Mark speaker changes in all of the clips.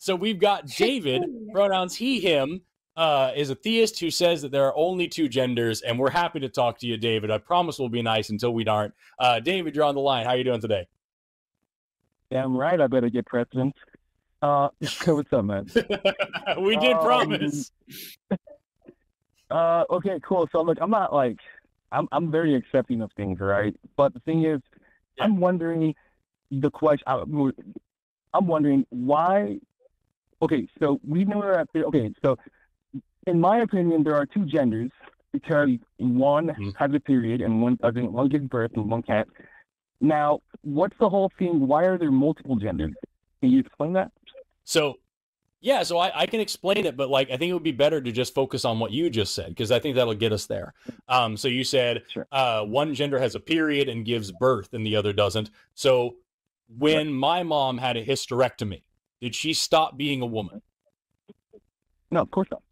Speaker 1: So we've got David, pronouns he, him, uh, is a theist who says that there are only two genders, and we're happy to talk to you, David. I promise we'll be nice until we aren't. Uh, David, you're on the line. How are you doing today?
Speaker 2: Damn right, I better get president. Uh, what's up, man?
Speaker 1: we did um, promise.
Speaker 2: Uh, okay, cool. So look, I'm not like, I'm I'm very accepting of things, right? But the thing is, yeah. I'm wondering the question. I'm wondering why. Okay, so we know that. Okay, so in my opinion, there are two genders because one mm-hmm. has a period and one doesn't. One gives birth and one can't. Now, what's the whole thing? Why are there multiple genders? Can you explain that?
Speaker 1: So, yeah, so I, I can explain it, but like I think it would be better to just focus on what you just said because I think that'll get us there. Um, so you said sure. uh, one gender has a period and gives birth, and the other doesn't. So when my mom had a hysterectomy, did she stop being a woman?
Speaker 2: No, of course not.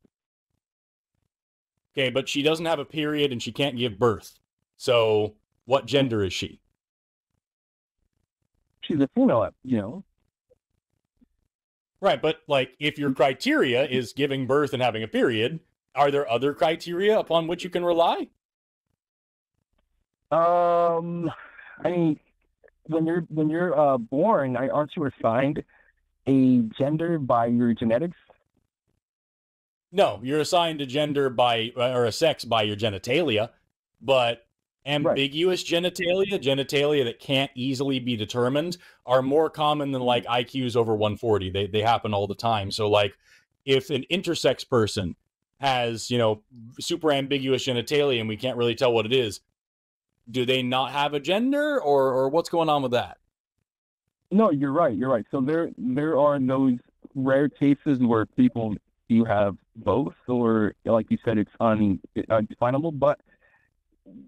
Speaker 1: Okay, but she doesn't have a period and she can't give birth. So what gender is she?
Speaker 2: She's a female, you know.
Speaker 1: Right, but like if your criteria is giving birth and having a period, are there other criteria upon which you can rely?
Speaker 2: Um, I mean, when you're when you're uh, born, aren't you assigned a gender by your genetics?
Speaker 1: No, you're assigned a gender by or a sex by your genitalia, but ambiguous right. genitalia, genitalia that can't easily be determined, are more common than like IQs over 140. They they happen all the time. So like if an intersex person has, you know, super ambiguous genitalia and we can't really tell what it is, do they not have a gender or or what's going on with that?
Speaker 2: No, you're right. You're right. So there there are those rare cases where people you have both, or like you said, it's un, undefinable. But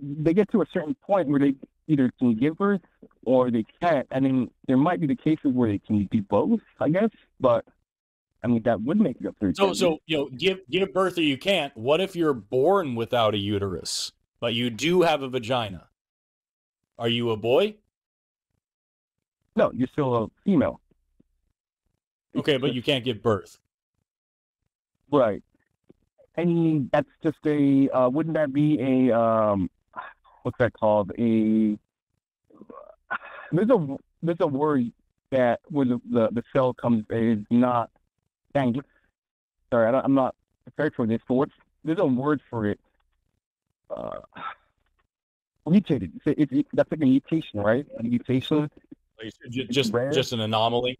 Speaker 2: they get to a certain point where they either can give birth or they can't. I mean, there might be the cases where they can do both, I guess. But I mean, that would make it up there.
Speaker 1: So, so you know, give give birth or you can't. What if you're born without a uterus, but you do have a vagina? Are you a boy?
Speaker 2: No, you're still a female.
Speaker 1: Okay, but you can't give birth.
Speaker 2: Right. And that's just a, uh, wouldn't that be a, um, what's that called? A, there's a, there's a word that when the, the, the cell comes is not, dang, sorry, I am not prepared for this, but what's, there's a word for it. Uh, mutated. It's, it's, that's like a mutation, right? A mutation.
Speaker 1: Just, just, just an anomaly.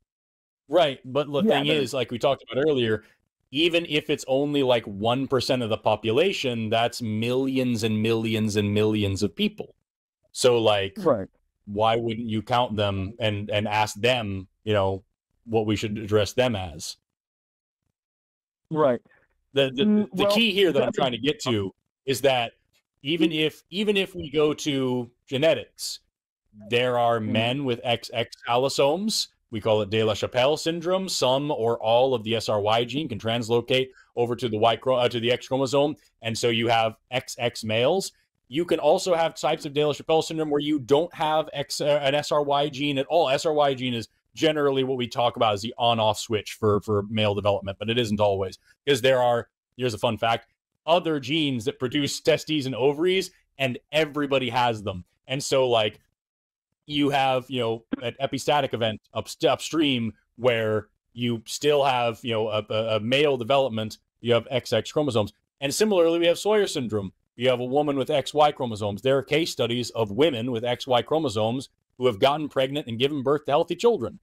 Speaker 1: Right. But the yeah, thing is, like we talked about earlier, even if it's only like 1% of the population, that's millions and millions and millions of people. So like
Speaker 2: right.
Speaker 1: why wouldn't you count them and and ask them, you know, what we should address them as?
Speaker 2: Right.
Speaker 1: The the, mm, the well, key here that I'm trying to get to is that even if even if we go to genetics, there are mm. men with XX allosomes we call it De La Chapelle syndrome. Some or all of the SRY gene can translocate over to the Y uh, to the X chromosome, and so you have XX males. You can also have types of De La Chapelle syndrome where you don't have X, uh, an SRY gene at all. SRY gene is generally what we talk about as the on-off switch for for male development, but it isn't always because there are. Here's a fun fact: other genes that produce testes and ovaries, and everybody has them. And so, like you have you know an epistatic event up, upstream where you still have you know a, a male development you have xx chromosomes. And similarly we have Swyer syndrome. You have a woman with xy chromosomes. There are case studies of women with xy chromosomes who have gotten pregnant and given birth to healthy children.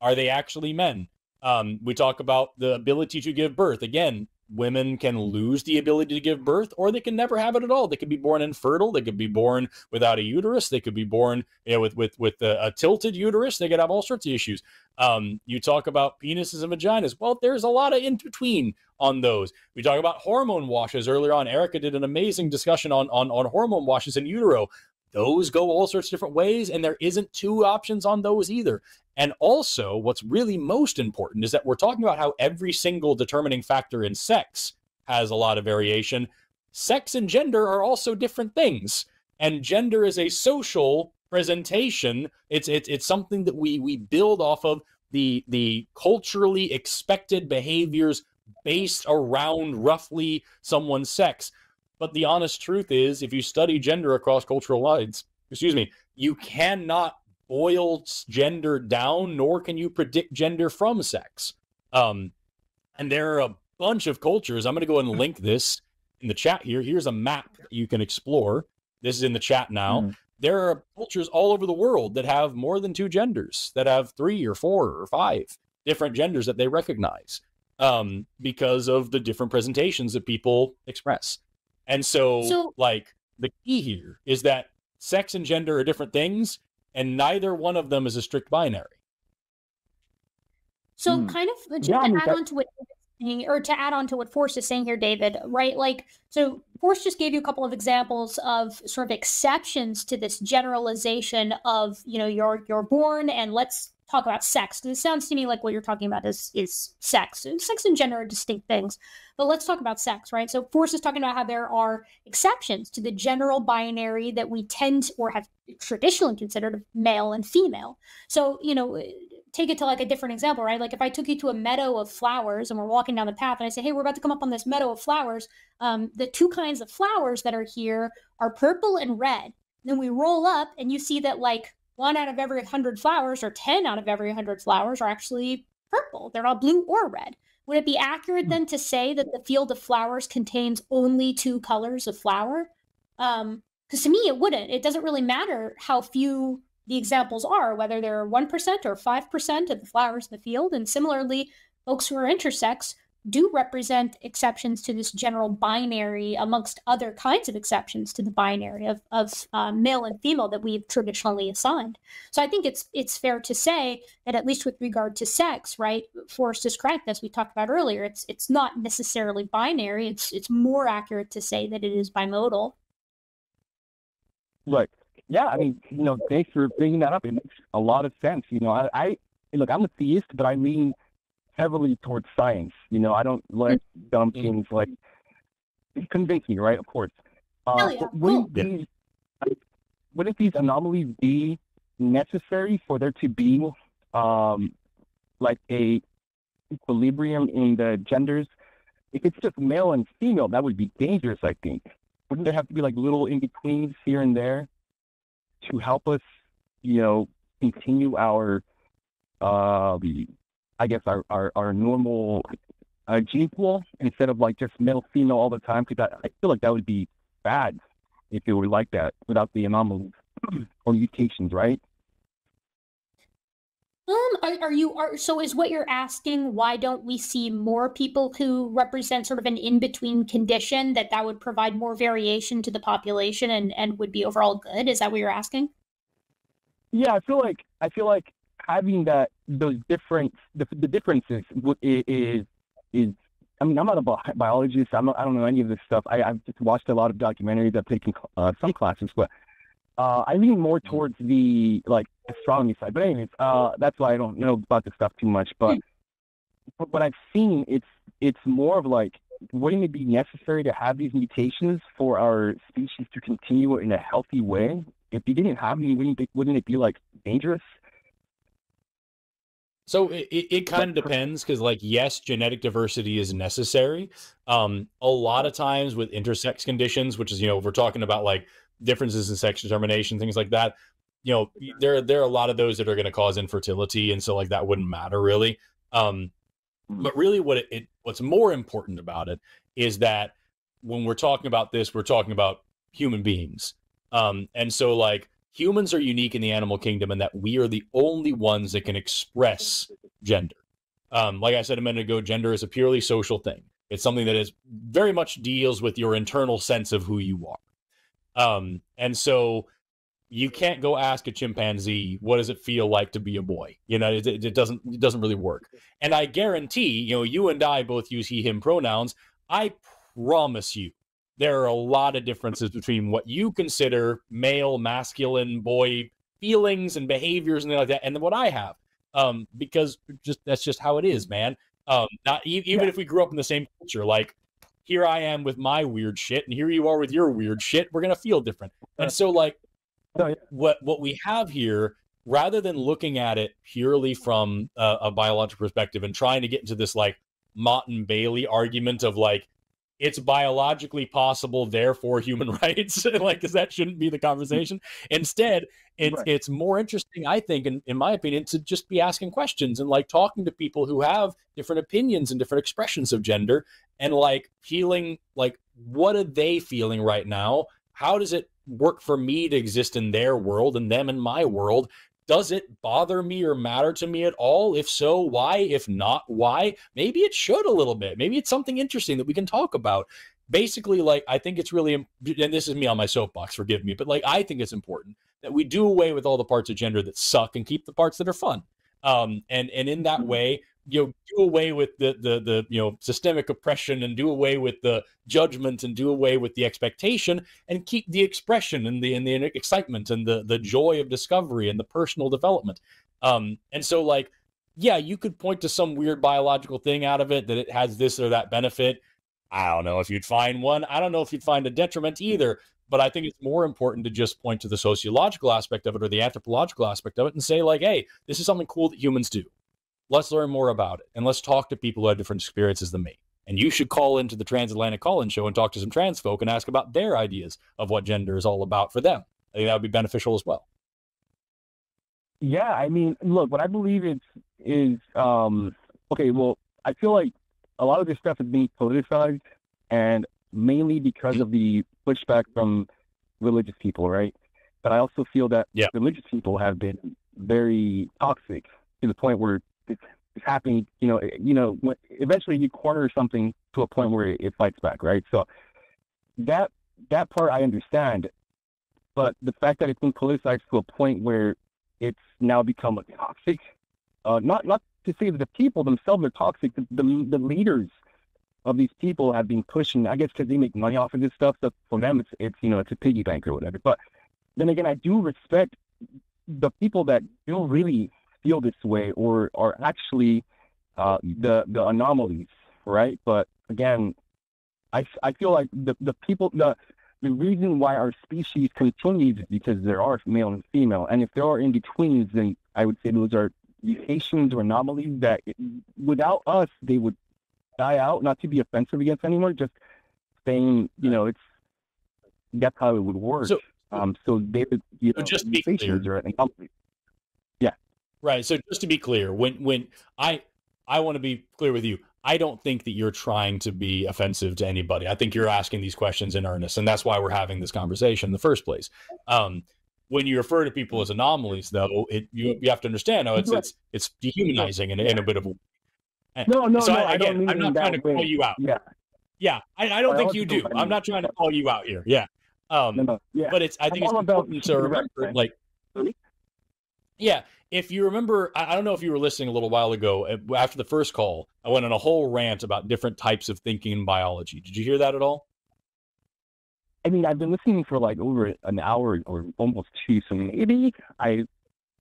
Speaker 1: Are they actually men? Um, we talk about the ability to give birth. Again women can lose the ability to give birth or they can never have it at all. They could be born infertile they could be born without a uterus they could be born you know, with with with a, a, tilted uterus they could have all sorts of issues. Um, you talk about penises and vaginas. Well there's a lot of in between on those. We talk about hormone washes. Earlier on erica did an amazing discussion on on, on hormone washes in utero those go all sorts of different ways and there isn't two options on those either and also, what's really most important is that we're talking about how every single determining factor in sex has a lot of variation. Sex and gender are also different things. And gender is a social presentation. It's it's it's something that we we build off of the the culturally expected behaviors based around roughly someone's sex. But the honest truth is, if you study gender across cultural lines, excuse me, you cannot boil gender down, nor can you predict gender from sex. Um, and there are a bunch of cultures. I'm going to go and link this in the chat here. Here's a map you can explore. This is in the chat now. Mm. There are cultures all over the world that have more than two genders, that have three or four or five different genders that they recognize um, because of the different presentations that people express. And so, so, like, the key here is that sex and gender are different things, and neither one of them is a strict binary.
Speaker 3: So, mm. kind of just yeah, to add that... on to what or to add on to what Forrest is saying here, David, right? Like, so Forrest just gave you a couple of examples of sort of exceptions to this generalization of, you know, you're you're born and let's talk about sex. Because it sounds to me like what you're talking about is is sex. Sex and gender are distinct things. But let's talk about sex, right? So Forrest is talking about how there are exceptions to the general binary that we tend or have traditionally considered male and female. So, you know, take it to like a different example, right? Like if I took you to a meadow of flowers and we're walking down the path and I say, hey, we're about to come up on this meadow of flowers. Um, the two kinds of flowers that are here are purple and red. Then we roll up and you see that like one out of every hundred flowers or 10 out of every hundred flowers are actually purple. They're not blue or red. Would it be accurate hmm. then to say that the field of flowers contains only two colors of flower? Because um, to me, it wouldn't. It doesn't really matter how few the examples are, whether they're 1% or 5% of the flowers in the field. And similarly, folks who are intersex do represent exceptions to this general binary amongst other kinds of exceptions to the binary of, of uh, male and female that we've traditionally assigned so i think it's it's fair to say that at least with regard to sex right forrest is as we talked about earlier it's it's not necessarily binary it's it's more accurate to say that it is bimodal
Speaker 2: right yeah, I mean, you know, thanks for bringing that up. It makes a lot of sense. You know, I, I look, I'm a theist, but I lean heavily towards science. You know, I don't let mm-hmm. dumb things like convince me, right? Of course.
Speaker 3: Uh, yeah.
Speaker 2: wouldn't, cool. these, wouldn't these anomalies be necessary for there to be um, like a equilibrium in the genders? If it's just male and female, that would be dangerous. I think. Wouldn't there have to be like little in betweens here and there? to help us, you know, continue our, uh, I guess our our, our normal uh, gene pool instead of like just male female all the time. Because I, I feel like that would be bad if it were like that without the anomalies or mutations, right?
Speaker 3: Um, are, are you are so is what you're asking why don't we see more people who represent sort of an in-between condition that that would provide more variation to the population and and would be overall good? Is that what you're asking?
Speaker 2: Yeah, I feel like I feel like having that those different the, the differences is is I mean I'm not a biologist I'm not, I don't know any of this stuff I, I've just watched a lot of documentaries I've taken uh, some classes but uh, I lean more towards the like astronomy side. But anyways, uh, that's why I don't know about this stuff too much. But but what I've seen, it's it's more of like, wouldn't it be necessary to have these mutations for our species to continue in a healthy way? If you didn't have any, wouldn't wouldn't it be like dangerous?
Speaker 1: So it, it kind of depends because, like, yes, genetic diversity is necessary. Um, a lot of times with intersex conditions, which is, you know, we're talking about like differences in sex determination, things like that. You know, there there are a lot of those that are going to cause infertility, and so like that wouldn't matter really. Um, mm. but really, what it, it what's more important about it is that when we're talking about this, we're talking about human beings. Um, and so like humans are unique in the animal kingdom, and that we are the only ones that can express gender. Um, like I said a minute ago, gender is a purely social thing. It's something that is very much deals with your internal sense of who you are. Um, and so you can't go ask a chimpanzee what does it feel like to be a boy. You know, it, it doesn't it doesn't really work. And I guarantee, you know, you and I both use he him pronouns. I promise you, there are a lot of differences between what you consider male, masculine, boy feelings and behaviors and things like that, and then what I have. Um, because just that's just how it is, man. Um, not even yeah. if we grew up in the same culture, like here I am with my weird shit, and here you are with your weird shit. We're gonna feel different. And so, like, what what we have here rather than looking at it purely from a, a biological perspective and trying to get into this like Motte and Bailey argument of like it's biologically possible, therefore human rights. like, because that shouldn't be the conversation. Instead, it's right. it's more interesting, I think, in, in my opinion, to just be asking questions and like talking to people who have different opinions and different expressions of gender and like feeling like what are they feeling right now? How does it work for me to exist in their world and them in my world? Does it bother me or matter to me at all? If so, why? If not, why? Maybe it should a little bit. Maybe it's something interesting that we can talk about. Basically, like, I think it's really, and this is me on my soapbox, forgive me, but like, I think it's important that we do away with all the parts of gender that suck and keep the parts that are fun. Um, and and in that mm-hmm. way, you know do away with the the the you know systemic oppression and do away with the judgment and do away with the expectation and keep the expression and the and the excitement and the the joy of discovery and the personal development. Um and so like yeah you could point to some weird biological thing out of it that it has this or that benefit. I don't know if you'd find one. I don't know if you'd find a detriment either but I think it's more important to just point to the sociological aspect of it or the anthropological aspect of it and say, like, hey, this is something cool that humans do. Let's learn more about it and let's talk to people who have different experiences than me. And you should call into the Transatlantic Call In Show and talk to some trans folk and ask about their ideas of what gender is all about for them. I think that would be beneficial as well.
Speaker 2: Yeah, I mean, look, what I believe is is um, okay. Well, I feel like a lot of this stuff is being politicized, and mainly because mm-hmm. of the pushback from religious people, right? But I also feel that yeah. religious people have been very toxic to the point where it's, it's happening. You know, you know, when, eventually you corner something to a point where it, it fights back, right? So that that part I understand, but the fact that it's been politicized to a point where it's now become a toxic, uh, not not to say that the people themselves are toxic, the, the, the leaders of these people have been pushing. I guess because they make money off of this stuff. So for them, it's it's you know it's a piggy bank or whatever. But then again, I do respect the people that do really feel this way or are actually uh, the the anomalies, right? But again, I, I feel like the, the people the the reason why our species continues is because there are male and female, and if there are in betweens, then I would say those are mutations or anomalies that it, without us they would die out. Not to be offensive against anyone, just saying you know it's that's how it would work. So, um, so they you know,
Speaker 1: just be clear. are anomalies. Right. So just to be clear, when when I I want to be clear with you, I don't think that you're trying to be offensive to anybody. I think you're asking these questions in earnest, and that's why we're having this conversation in the first place. Um, when you refer to people as anomalies, though, it you, you have to understand, oh, it's it's it's dehumanizing in, in a bit of a
Speaker 2: no, no,
Speaker 1: so
Speaker 2: no.
Speaker 1: I, again, I'm not trying to call you out.
Speaker 2: Yeah,
Speaker 1: yeah. I, I don't I think you do. I'm not trying to call you out here. Yeah. Um, no, no, yeah. But it's I think I'm it's important to remember, like, yeah, if you remember, I don't know if you were listening a little while ago uh, after the first call, I went on a whole rant about different types of thinking in biology. Did you hear that at all?
Speaker 2: I mean, I've been listening for like over an hour or almost two, so maybe I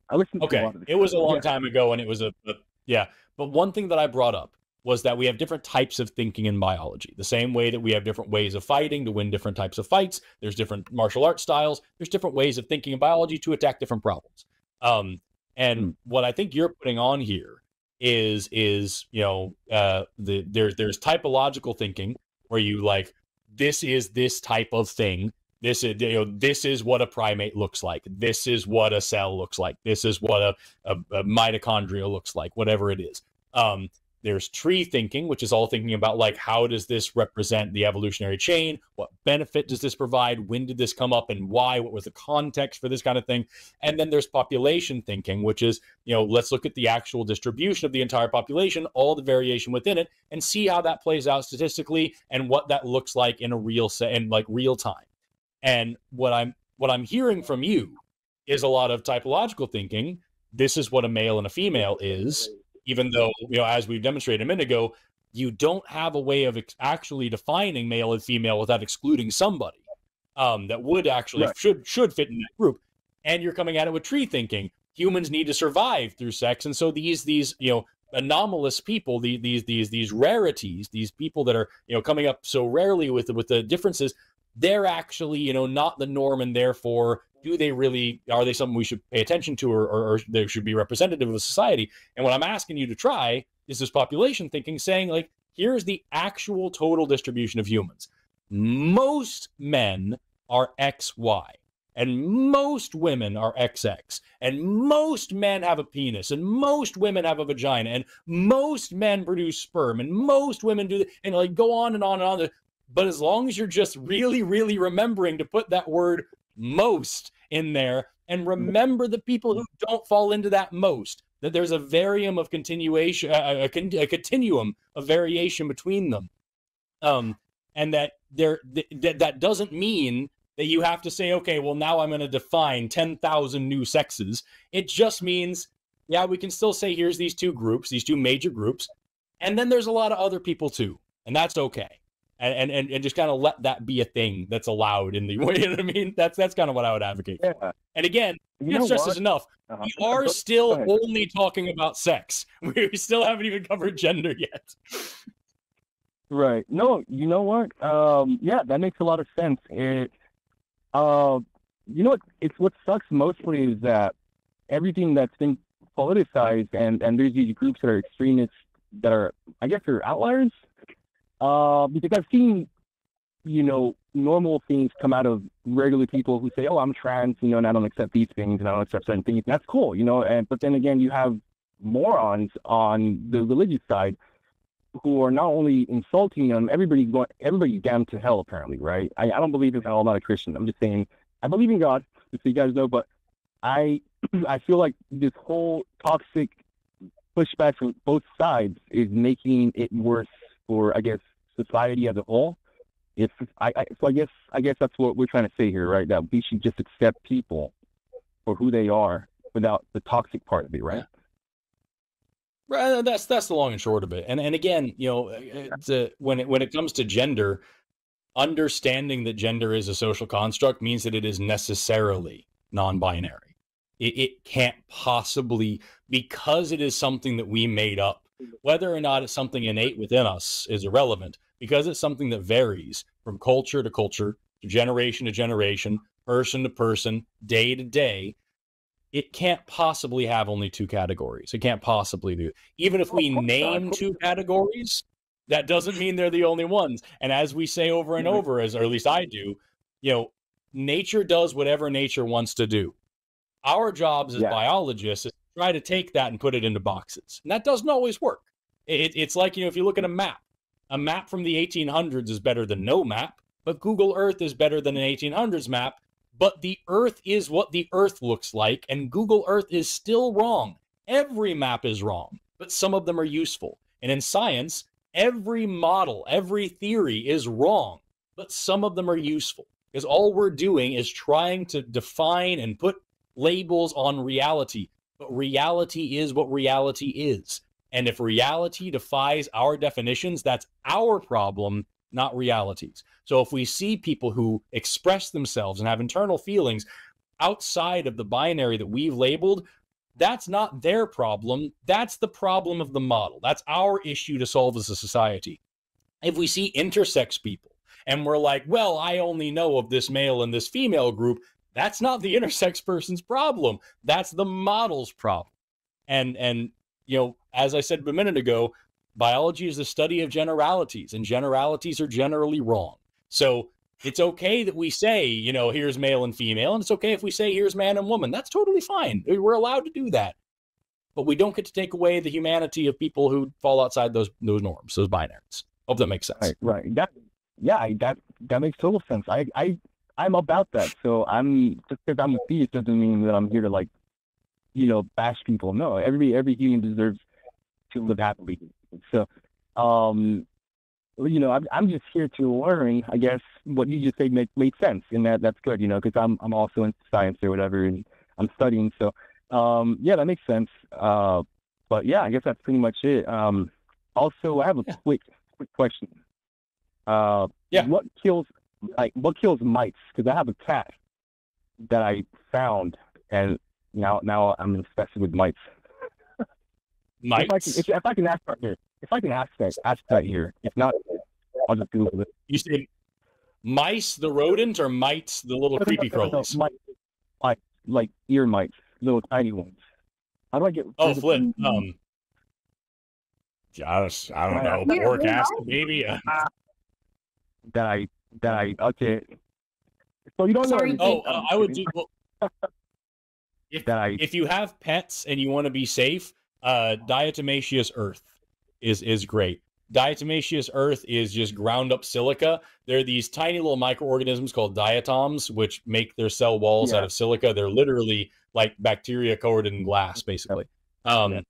Speaker 2: I listened.
Speaker 1: Okay, it was a long yeah. time ago, and it was a, a yeah. But one thing that I brought up was that we have different types of thinking in biology. The same way that we have different ways of fighting to win different types of fights. There's different martial arts styles. There's different ways of thinking in biology to attack different problems. Um, and mm. what I think you're putting on here is is you know uh, the there's there's typological thinking where you like this is this type of thing. This is you know this is what a primate looks like. This is what a cell looks like. This is what a, a, a mitochondria looks like. Whatever it is. Um, there's tree thinking, which is all thinking about like how does this represent the evolutionary chain? What benefit does this provide? When did this come up and why? What was the context for this kind of thing? And then there's population thinking, which is, you know, let's look at the actual distribution of the entire population, all the variation within it, and see how that plays out statistically and what that looks like in a real set and like real time. And what I'm what I'm hearing from you is a lot of typological thinking. This is what a male and a female is even though you know as we've demonstrated a minute ago you don't have a way of ex- actually defining male and female without excluding somebody um, that would actually right. should should fit in that group. And you're coming at it with tree thinking. Humans need to survive through sex. And so these these you know anomalous people these these these these rarities these people that are you know coming up so rarely with with the differences they're actually, you know, not the norm, and therefore, do they really are they something we should pay attention to, or, or, or they should be representative of society? And what I'm asking you to try is this population thinking, saying like, here's the actual total distribution of humans. Most men are XY and most women are XX, and most men have a penis, and most women have a vagina, and most men produce sperm, and most women do, and like go on and on and on. But as long as you're just really, really remembering to put that word most in there, and mm-hmm. remember the people who don't fall into that most, that there's a varium of continuation, uh, uh, a, a, a continuum of variation between them, um, and that there that that doesn't mean that you have to say, okay, well, now I'm going to define 10,000 new sexes. It just means, yeah, we can still say here's these two groups, these two major groups. And then there's a lot of other people too. And that's okay. And, and, and just kind of let that be a thing that's allowed in the way. You know what I mean? That's that's kind of what I would advocate.
Speaker 2: Yeah.
Speaker 1: And again, you know just as enough. Uh-huh. We are still only talking about sex. We still haven't even covered gender yet.
Speaker 2: Right. No, you know what? Um, yeah, that makes a lot of sense. It uh, you know what? It's what sucks mostly is that everything that's been politicized and and there's these groups that are extremists that are I guess are outliers. Uh, because I've seen, you know, normal things come out of regular people who say, "Oh, I'm trans," you know, and I don't accept these things and I don't accept certain things. And that's cool, you know. And but then again, you have morons on the religious side who are not only insulting them, everybody going, everybody damned to hell apparently, right? I, I don't believe in hell. I'm not a Christian. I'm just saying I believe in God, just so you guys know. But I I feel like this whole toxic pushback from both sides is making it worse for I guess society as a whole. If I, I so I guess I guess that's what we're trying to say here, right? That we should just accept people for who they are without the toxic part of it, right?
Speaker 1: Right, that's that's the long and short of it. And and again, you know, uh, when it when it comes to gender, understanding that gender is a social construct means that it is necessarily non-binary. It, it can't possibly because it is something that we made up. Whether or not it's something innate within us is irrelevant because it's something that varies from culture to culture, to generation to generation, person to person, day to day it can't possibly have only two categories. It can't possibly do. Even if we name two categories, that doesn't mean they're the only ones. And as we say over and over, as or at least I do, you know, nature does whatever nature wants to do. Our jobs as yeah. biologists is to try to take that and put it into boxes. And that doesn't always work. It, it's like, you know, if you look at a map, a map from the 1800s is better than no map, but Google Earth is better than an 1800s map but the Earth is what the Earth looks like, and Google Earth is still wrong. Every map is wrong, but some of them are useful. And in science, every model, every theory is wrong, but some of them are useful. Because all we're doing is trying to define and put labels on reality. But reality is what reality is. And if reality defies our definitions, that's our problem, not realities. So if we see people who express themselves and have internal feelings outside of the binary that we've labeled, that's not their problem. That's the problem of the model. That's our issue to solve as a society. If we see intersex people and we're like, well, I only know of this male and this female group, that's not the intersex person's problem. That's the model's problem. And and you know, as I said a minute ago, biology is the study of generalities, and generalities are generally wrong. So it's okay that we say, you know, here's male and female, and it's okay if we say here's man and woman. That's totally fine. We're allowed to do that. But we don't get to take away the humanity of people who fall outside those those norms, those binaries. Hope that makes sense.
Speaker 2: Right, right. That yeah, that that makes total sense. I I I'm about that. So I'm just because I'm a theist doesn't mean that I'm here to like, you know, bash people. No, every every human deserves to live happily. So, um, you know, I'm, I'm just here to learn. I guess what you just said made, made sense, and that that's good. You know, because I'm I'm also in science or whatever, and I'm studying. So, um, yeah, that makes sense. Uh, but yeah, I guess that's pretty much it. Um, also, I have a yeah. quick quick question. Uh, yeah. What kills like what kills mites? Because I have a cat that I found, and now now I'm infested with mites.
Speaker 1: Mites?
Speaker 2: If I can, if, if I can ask right here, if I can ask that, ask that here. If not, I'll just Google it.
Speaker 1: You said mice the rodent or mites the little creepy crawlies?
Speaker 2: Mice, mice, like ear mites, little tiny ones. How do I get?
Speaker 1: Oh, flip. Um, just I don't know.
Speaker 3: Yeah,
Speaker 1: Pork
Speaker 3: yeah.
Speaker 1: ass maybe. Uh,
Speaker 2: that I that I okay. So you don't
Speaker 3: Sorry,
Speaker 2: know.
Speaker 1: oh, uh, I would do. Well, if
Speaker 2: that I
Speaker 1: if you have pets and you want to be safe, uh, diatomaceous earth is is great. Diatomaceous earth is just ground up silica. They're these tiny little microorganisms called diatoms, which make their cell walls
Speaker 2: Yeah.
Speaker 1: out of silica. They're literally like bacteria covered in glass, basically. Um,
Speaker 2: Yeah.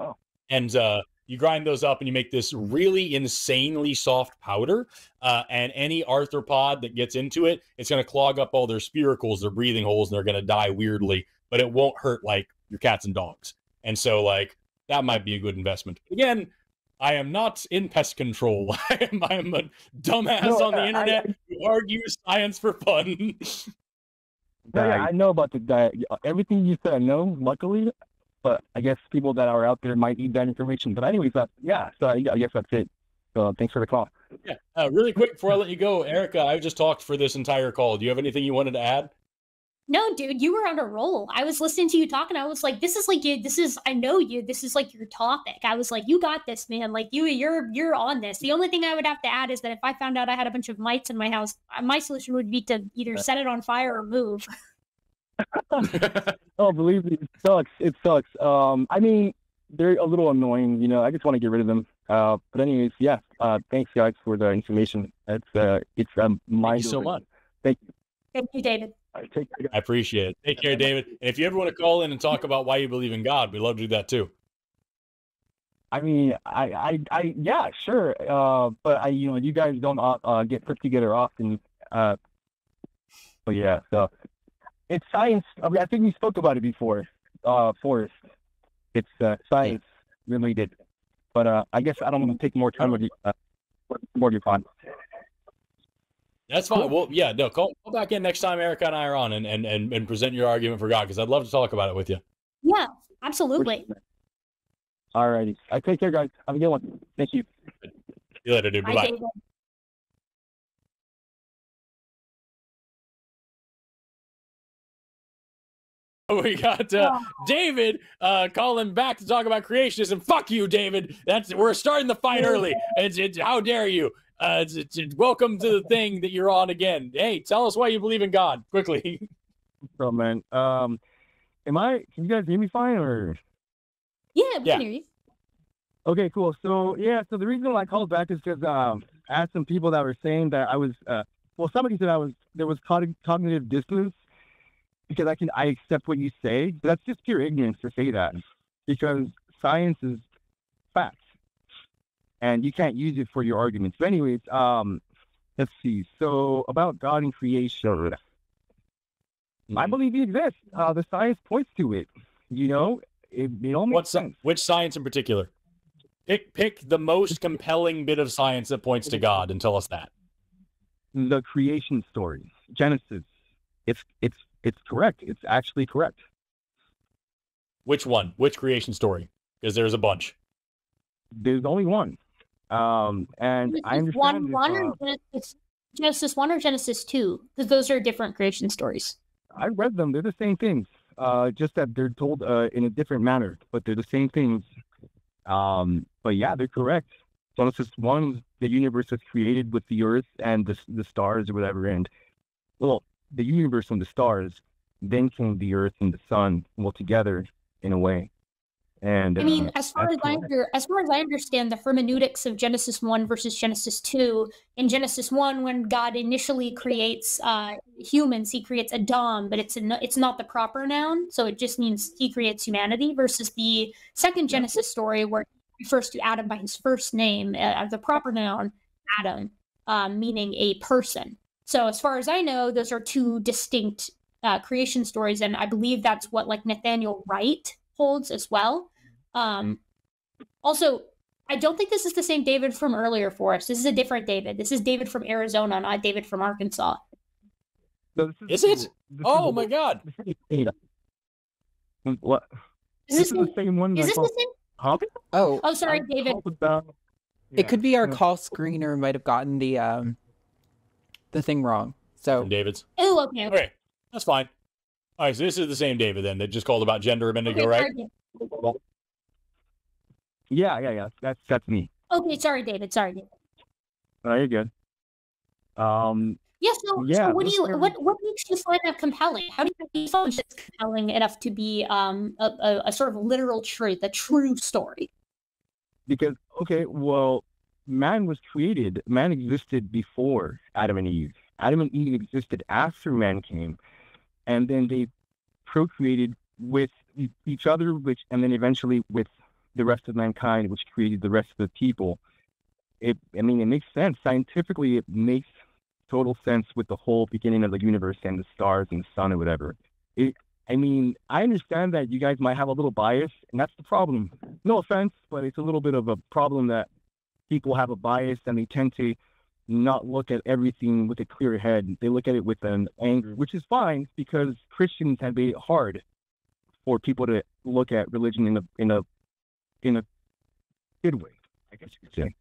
Speaker 2: Oh.
Speaker 1: And uh, you grind those up and you make this really insanely soft powder. Uh, and any arthropod that gets into it, it's going to clog up all their spiracles, their breathing holes, and they're going to die weirdly. But it won't hurt like your cats and dogs. And so, like, that might be a good investment. Again, I am not in pest control. I am, I am a dumbass
Speaker 2: No,
Speaker 1: on the
Speaker 2: I- I-
Speaker 1: internet who argues science for fun.
Speaker 2: Yeah, yeah, I I know about the diet. Everything you said, I know, luckily. But I guess people that are out there might need that information. But anyways, that, yeah. So I, I guess that's it. So thanks for the call.
Speaker 1: yeah. Uh, really quick before I let you go, Erica, I've just talked for this entire call. Do you have anything you wanted to add?
Speaker 3: No, dude, you were on a roll. I was listening to you talk, and I was like, "This is like you. This is I know you. This is like your topic." I was like, "You got this, man. Like you, you're you're on this." The only thing I would have to add is that if I found out I had a bunch of mites in my house, uh, my solution would be to either set it on fire or move.
Speaker 2: Oh, believe me, it sucks. It sucks. Um, I mean, they're a little annoying. You know, I just want to get rid of them. Uh, but anyways, yeah. Uh, thanks guys for the information. It's uh, it's um,
Speaker 1: Thank you so much.
Speaker 2: Thank you.
Speaker 3: Thank you, David.
Speaker 2: Right, take care.
Speaker 1: I appreciate it. Take care, David. And if you ever want to call in and talk about why you believe in God, we'd love to do that too.
Speaker 2: I mean, I, I, I, yeah, sure. Uh, but I, you know, you guys don't uh, uh, get put together often. Uh, but yeah, so it's science. I, mean, I think we spoke about it before. Uh, Forrest, it's uh, science related. But uh, I guess I don't want to take more time with you, uh, more of your time.
Speaker 1: That's fine. Well, yeah, no, call, call back in next time Erica and I are on and, and, and, and present your argument for God because I'd love to talk about it with you.
Speaker 3: Yeah, absolutely.
Speaker 2: All righty. I take care, guys. Have a good one. Thank you.
Speaker 1: See you later, dude.
Speaker 3: Bye,
Speaker 1: Bye-bye. We got uh, David uh, calling back to talk about creationism. Fuck you, David. That's we're starting the fight early. It's, it's how dare you? Uh, it's, it's, it's- welcome to the thing that you're on again. Hey, tell us why you believe in God quickly.
Speaker 2: So, man, um, am I? Can you guys hear me fine or?
Speaker 3: Yeah, we
Speaker 1: Yeah.
Speaker 3: can hear you.
Speaker 2: Okay, cool. So yeah, so the reason why I called back is because um, I had some people that were saying that I was, uh, well, somebody said I was there was cogn- cognitive dissonance because I can I accept what you say, but that's just pure ignorance to say that because science is facts, and you can't use it for your arguments. But anyways, um, let's see. So about God and creation, I believe he exists. Uh, the science points to it. You know, it, it all makes sense.
Speaker 1: which science in particular? Pick pick the most compelling bit of science that points to God and tell us that.
Speaker 2: the creation story, Genesis. It's it's it's correct. It's actually correct.
Speaker 1: Which one? Which creation story? Because there's a bunch.
Speaker 2: There's only one, um, and I understand.
Speaker 3: one, one
Speaker 2: uh,
Speaker 3: or Genesis, Genesis one or Genesis two? Because those are different creation stories.
Speaker 2: I read them. They're the same things, uh, just that they're told uh, in a different manner, but they're the same things. Um, but yeah, they're correct. Genesis one, the universe was created with the earth and the the stars or whatever, and well, the universe and the stars. Then came the earth and the sun, well, together in a way. And
Speaker 3: I mean,
Speaker 2: uh,
Speaker 3: as far as I under, as far as I understand the hermeneutics of Genesis one versus Genesis two, in Genesis one, when God initially creates uh, humans, He creates Adam, but it's a, it's not the proper noun, so it just means He creates humanity. Versus the second Genesis story, where He refers to Adam by his first name, uh, the proper noun Adam, uh, meaning a person. So as far as I know, those are two distinct uh, creation stories, and I believe that's what like Nathaniel Wright holds as well. Um, also, I don't think this is the same David from earlier Forrest. This is a different David. This is David from Arizona, not David from Arkansas.
Speaker 2: No, this
Speaker 1: Is it?
Speaker 2: this
Speaker 1: Oh
Speaker 2: the-
Speaker 1: my God!
Speaker 2: this is Ada. What?
Speaker 3: Is
Speaker 2: This
Speaker 3: this,
Speaker 2: is the same one.
Speaker 3: is this
Speaker 2: called-
Speaker 3: the same?
Speaker 2: Huh?
Speaker 4: Oh,
Speaker 3: Oh, sorry,
Speaker 2: I
Speaker 3: David.
Speaker 2: called about-
Speaker 4: it could be our call screener might have gotten the um the thing wrong. So
Speaker 1: From David's.
Speaker 3: Oh, okay.
Speaker 1: Okay, that's fine. All right, so this is the same David then that just called about gender a minute
Speaker 3: Okay,
Speaker 1: ago, right?
Speaker 2: Yeah, yeah, yeah. That's that's me.
Speaker 3: Okay, sorry, David. Sorry, David.
Speaker 2: Oh, you're good. Um,
Speaker 3: Yeah, so,
Speaker 2: Yeah,
Speaker 3: so what do you
Speaker 2: are-
Speaker 3: what what makes you find that compelling? How do you find it's compelling enough to be um a, a, a sort of literal truth, a true story?
Speaker 2: because okay, well, man was created. Man existed before Adam and Eve. Adam and Eve existed after man came, and then they procreated with each other, which and then eventually with the rest of mankind, which created the rest of the people. It, I mean, it makes sense scientifically. It makes total sense with the whole beginning of the universe and the stars and the sun or whatever. It, I mean, I understand that you guys might have a little bias, and that's the problem. No offense, but it's a little bit of a problem that people have a bias and they tend to not look at everything with a clear head. They look at it with an anger, mm-hmm. which is fine because Christians have made it hard for people to look at religion in a in a in a good way, I guess you could say.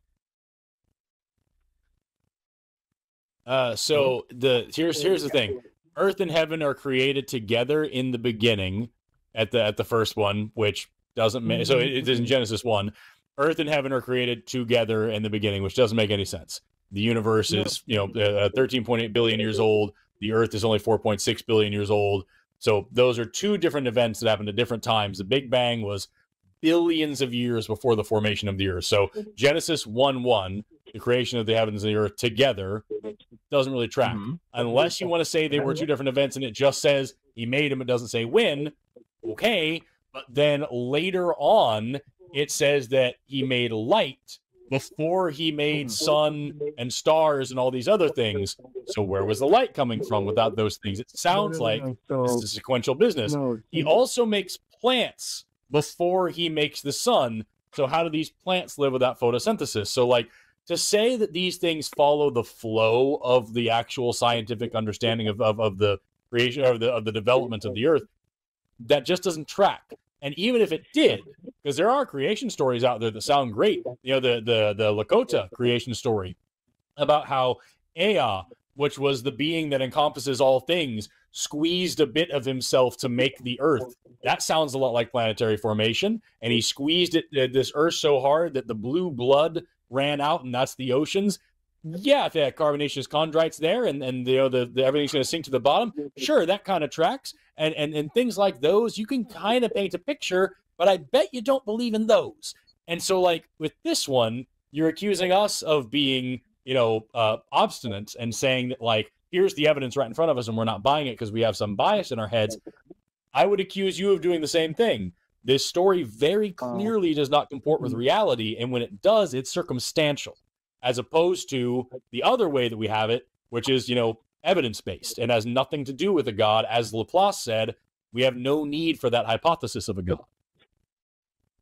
Speaker 1: Uh, so the here's here's the thing: Earth and heaven are created together in the beginning, at the at the first one, which doesn't make so it, it is in Genesis one. Earth and heaven are created together in the beginning, which doesn't make any sense. The universe is you know uh, 13.8 billion years old. The Earth is only 4.6 billion years old. So those are two different events that happened at different times. The Big Bang was billions of years before the formation of the Earth. So Genesis 1 1, the creation of the heavens and the earth together, doesn't really track.
Speaker 2: Mhm.
Speaker 1: Unless you want to say they were two different events and it just says he made them, it doesn't say when. Okay. But then later on, it says that he made light before he made sun and stars and all these other things. So where was the light coming from without those things? It sounds
Speaker 2: No, no,
Speaker 1: like
Speaker 2: no, so,
Speaker 1: is a sequential business. He also makes plants before he makes the sun. So how do these plants live without photosynthesis? So like to say that these things follow the flow of the actual scientific understanding of, of, of the creation of the of the development of the earth, that just doesn't track. And even if it did, because there are creation stories out there that sound great, you know, the the the Lakota creation story about how Ea, which was the being that encompasses all things, squeezed a bit of himself to make the earth. That sounds a lot like planetary formation. And he squeezed it, uh, this earth so hard that the blue blood ran out, and that's the oceans. Yeah, if they had carbonaceous chondrites there, and and you know the, the everything's going to sink to the bottom. Sure, that kind of tracks, and and and things like those, you can kind of paint a picture. But I bet you don't believe in those. And so, like with this one, you're accusing us of being, you know, uh, obstinate and saying that like here's the evidence right in front of us, and we're not buying it because we have some bias in our heads. I would accuse you of doing the same thing. This story very clearly does not comport with reality, and when it does, it's circumstantial, as opposed to the other way that we have it, which is you know evidence based and has nothing to do with a god. As Laplace said, we have no need for that hypothesis of a god.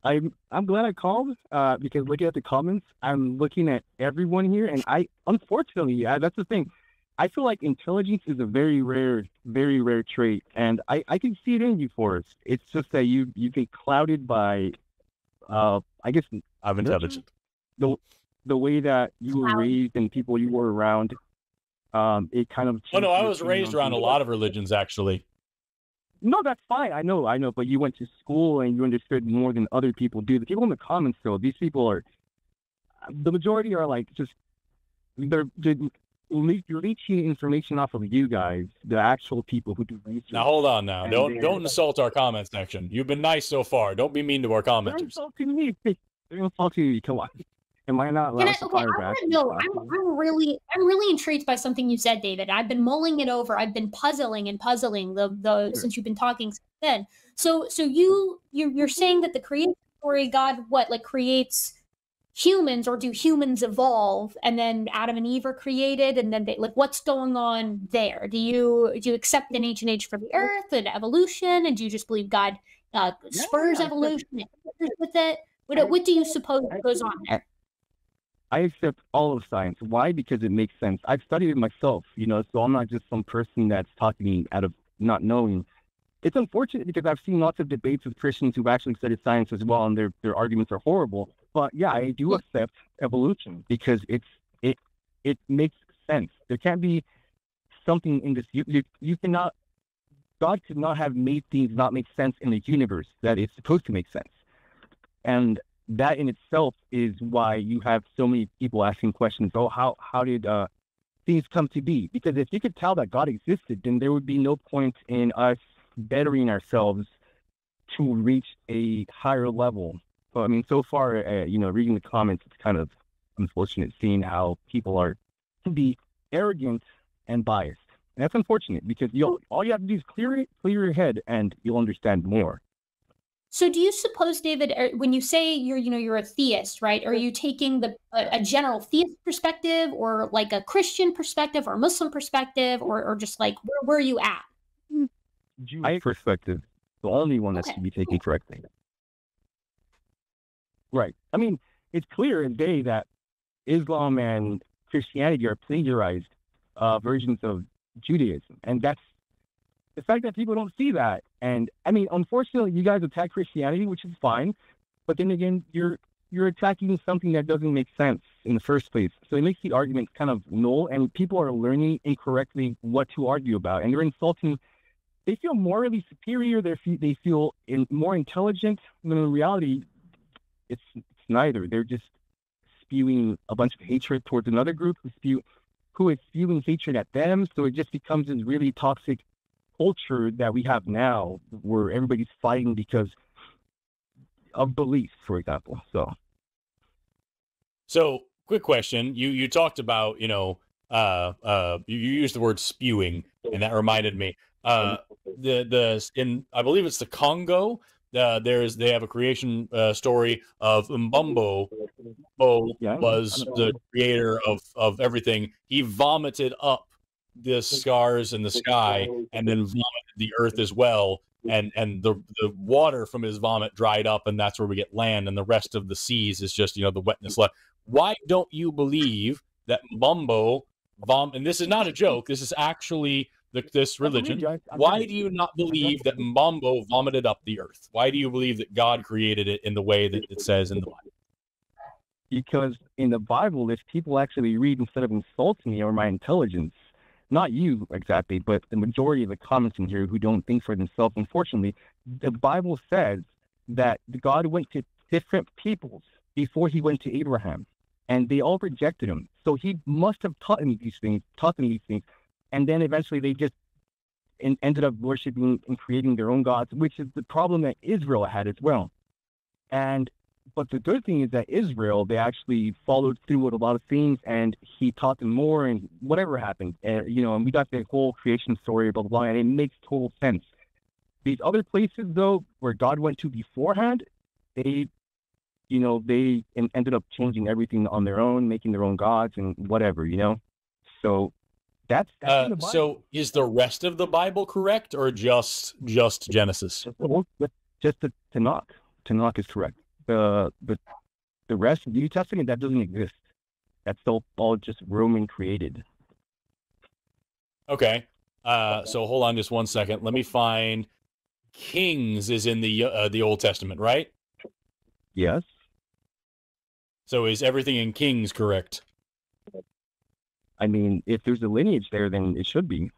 Speaker 2: I'm I'm glad I called uh, because looking at the comments, I'm looking at everyone here, and I unfortunately, yeah, that's the thing. I feel like intelligence is a very rare, very rare trait, and I, I can see it in you, Forrest. It's just that you you get clouded by, uh, I guess
Speaker 1: I'm intelligent.
Speaker 2: the the way that you were raised and people you were around. Um, it kind of.
Speaker 1: Oh no, I was raised
Speaker 2: on
Speaker 1: around a lot of religions actually.
Speaker 2: No, that's fine. I know, I know. But you went to school and you understood more than other people do. The people in the comments, though, these people are, the majority are like just, they're, they're le- leeching information off of you guys, the actual people who do research.
Speaker 1: Now hold on now. Don't don't insult our comment section. You've been nice so far. Don't be mean to our
Speaker 2: They're
Speaker 1: commenters.
Speaker 2: insulting me. They're insulting me. Come on. Am I not allowed
Speaker 3: I,
Speaker 2: to
Speaker 3: okay, I
Speaker 2: fire back?
Speaker 3: know. I'm, I'm really, I'm really intrigued by something you said, David. I've been mulling it over. I've been puzzling and puzzling the the since you've been talking since then. So, so you you're, you're saying that the creation story God what like creates humans, or do humans evolve and then Adam and Eve are created, and then they like what's going on there? Do you do you accept an ancient age for the Earth and evolution, and do you just believe God uh, spurs
Speaker 2: I accept-
Speaker 3: evolution and with it? What, what do you suppose goes on there?
Speaker 2: I accept all of science. Why? Because it makes sense. I've studied it myself, you know, so I'm not just some person that's talking out of not knowing. It's unfortunate because I've seen lots of debates with Christians who've actually studied science as well, and their their arguments are horrible. But yeah, I do accept evolution because it's it it makes sense. There can't be something in this. You, you, you cannot. God could not have made things not make sense in the universe that is supposed to make sense, and that in itself is why you have so many people asking questions. Oh, how how did uh, things come to be? Because if you could tell that God existed, then there would be no point in us bettering ourselves to reach a higher level. So, I mean, so far, uh, you know, reading the comments, it's kind of unfortunate seeing how people are can be arrogant and biased. And that's unfortunate because you all you have to do is clear clear your head and you'll understand more.
Speaker 3: So, do you suppose, David, er, when you say you're, you know, you're a theist, right? Are you taking the a, a general theist perspective, or like a Christian perspective, or Muslim perspective, or, or just like where, where are you at?
Speaker 2: Jewish perspective, the only one that okay. should be taken correctly. Right. I mean, it's clear as day that Islam and Christianity are plagiarized uh, versions of Judaism, and that's the fact that people don't see that. And I mean, unfortunately, you guys attack Christianity, which is fine, but then again, you're you're attacking something that doesn't make sense in the first place. So it makes the argument kind of null, and people are learning incorrectly what to argue about, and they're insulting. They feel morally superior. They feel they feel in, more intelligent. When in reality, it's it's neither. They're just spewing a bunch of hatred towards another group who spew who is spewing hatred at them. So it just becomes this really toxic culture that we have now where everybody's fighting because of beliefs, for example. So,
Speaker 1: so quick question: you you talked about you know uh uh you, you used the word spewing, and that reminded me uh the the in I believe it's the Congo. Uh, there's they have a creation uh, story of Mbombo. Bo yeah, was the creator of of everything. He vomited up the scars in the sky and then vomited the earth as well and and the the water from his vomit dried up and that's where we get land and the rest of the seas is just you know the wetness left. Why don't you believe that Mbombo vom and this is not a joke this is actually the, this religion. why do you not believe that Mbombo vomited up the earth? Why do you believe that God created it in the way that it says in the Bible?
Speaker 2: Because in the Bible, if people actually read instead of insulting me or my intelligence, not you exactly, but the majority of the comments in here who don't think for themselves. Unfortunately, the Bible says that God went to different peoples before he went to Abraham, and they all rejected him. So he must have taught them these things, taught them these things, and then eventually they just in, ended up worshiping and creating their own gods, which is the problem that Israel had as well. And but the good thing is that Israel, they actually followed through with a lot of things, and he taught them more, and whatever happened, and you know, and we got the whole creation story, blah blah blah, and it makes total sense. These other places, though, where God went to beforehand, they, you know, they ended up changing everything on their own, making their own gods and whatever, you know. So that's, that's
Speaker 1: uh, so. Is the rest of the Bible correct, or just just Genesis?
Speaker 2: Just, just the Tanakh. Tanakh is correct the the the rest of the New Testament that doesn't exist. That's all, all just Roman created.
Speaker 1: Okay. Uh, so hold on just one second. Let me find Kings is in the uh, the Old Testament, right?
Speaker 2: Yes.
Speaker 1: So is everything in Kings correct?
Speaker 2: I mean, if there's a lineage there, then it should be.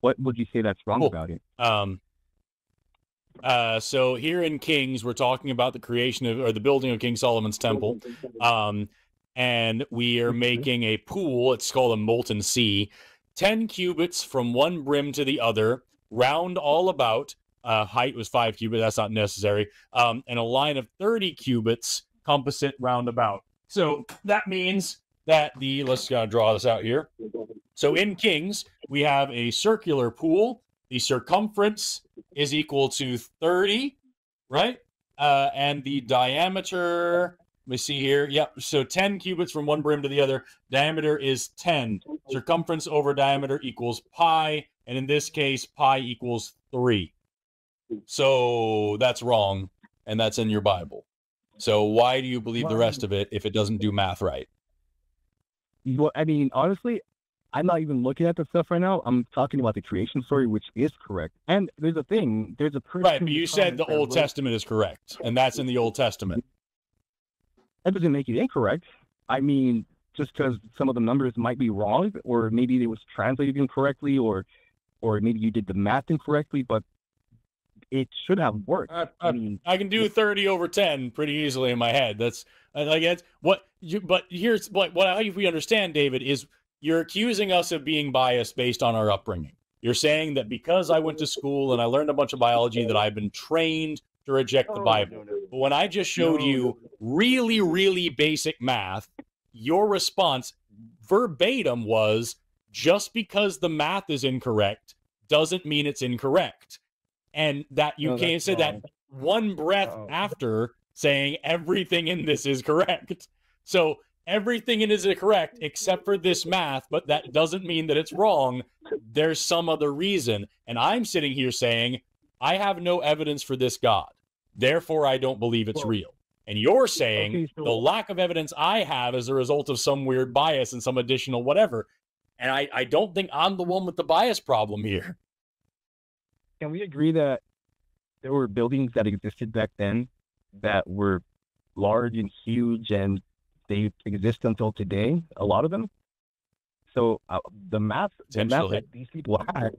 Speaker 2: What would you say that's wrong cool. about it?
Speaker 1: Um, uh, so here in Kings, we're talking about the creation of or the building of King Solomon's temple. Um, and we are making a pool. It's called a molten sea, 10 cubits from one brim to the other, round all about. Uh, height was five cubits. That's not necessary. Um, and a line of 30 cubits, composite roundabout. So that means that the, let's uh, draw this out here. So in Kings, we have a circular pool the circumference is equal to 30, right? Uh, and the diameter, let me see here. Yep. So 10 cubits from one brim to the other. Diameter is 10. Circumference over diameter equals pi. And in this case, pi equals 3. So that's wrong. And that's in your Bible. So why do you believe the rest of it if it doesn't do math right?
Speaker 2: Well, I mean, honestly, I'm not even looking at the stuff right now. I'm talking about the creation story, which is correct. And there's a thing, there's a
Speaker 1: person right. But you said the Old Testament is correct, and that's in the Old Testament.
Speaker 2: That doesn't make it incorrect. I mean, just because some of the numbers might be wrong, or maybe it was translated incorrectly, or or maybe you did the math incorrectly, but it should have worked.
Speaker 1: I, I, I mean, I can do thirty over ten pretty easily in my head. That's like that's what you. But here's what what I, we understand, David, is you're accusing us of being biased based on our upbringing. You're saying that because I went to school and I learned a bunch of biology, that I've been trained to reject the oh, Bible. But when I just showed you really, really basic math, your response verbatim was just because the math is incorrect doesn't mean it's incorrect. And that you no, can't say that one breath oh. after saying everything in this is correct. So everything in is correct except for this math, but that doesn't mean that it's wrong. There's some other reason. And I'm sitting here saying, I have no evidence for this God. Therefore, I don't believe it's real. And you're saying the lack of evidence I have is a result of some weird bias and some additional whatever. And I, I don't think I'm the one with the bias problem here.
Speaker 2: Can we agree that there were buildings that existed back then that were large and huge and they exist until today, a lot of them. So uh, the math, the math that these people had,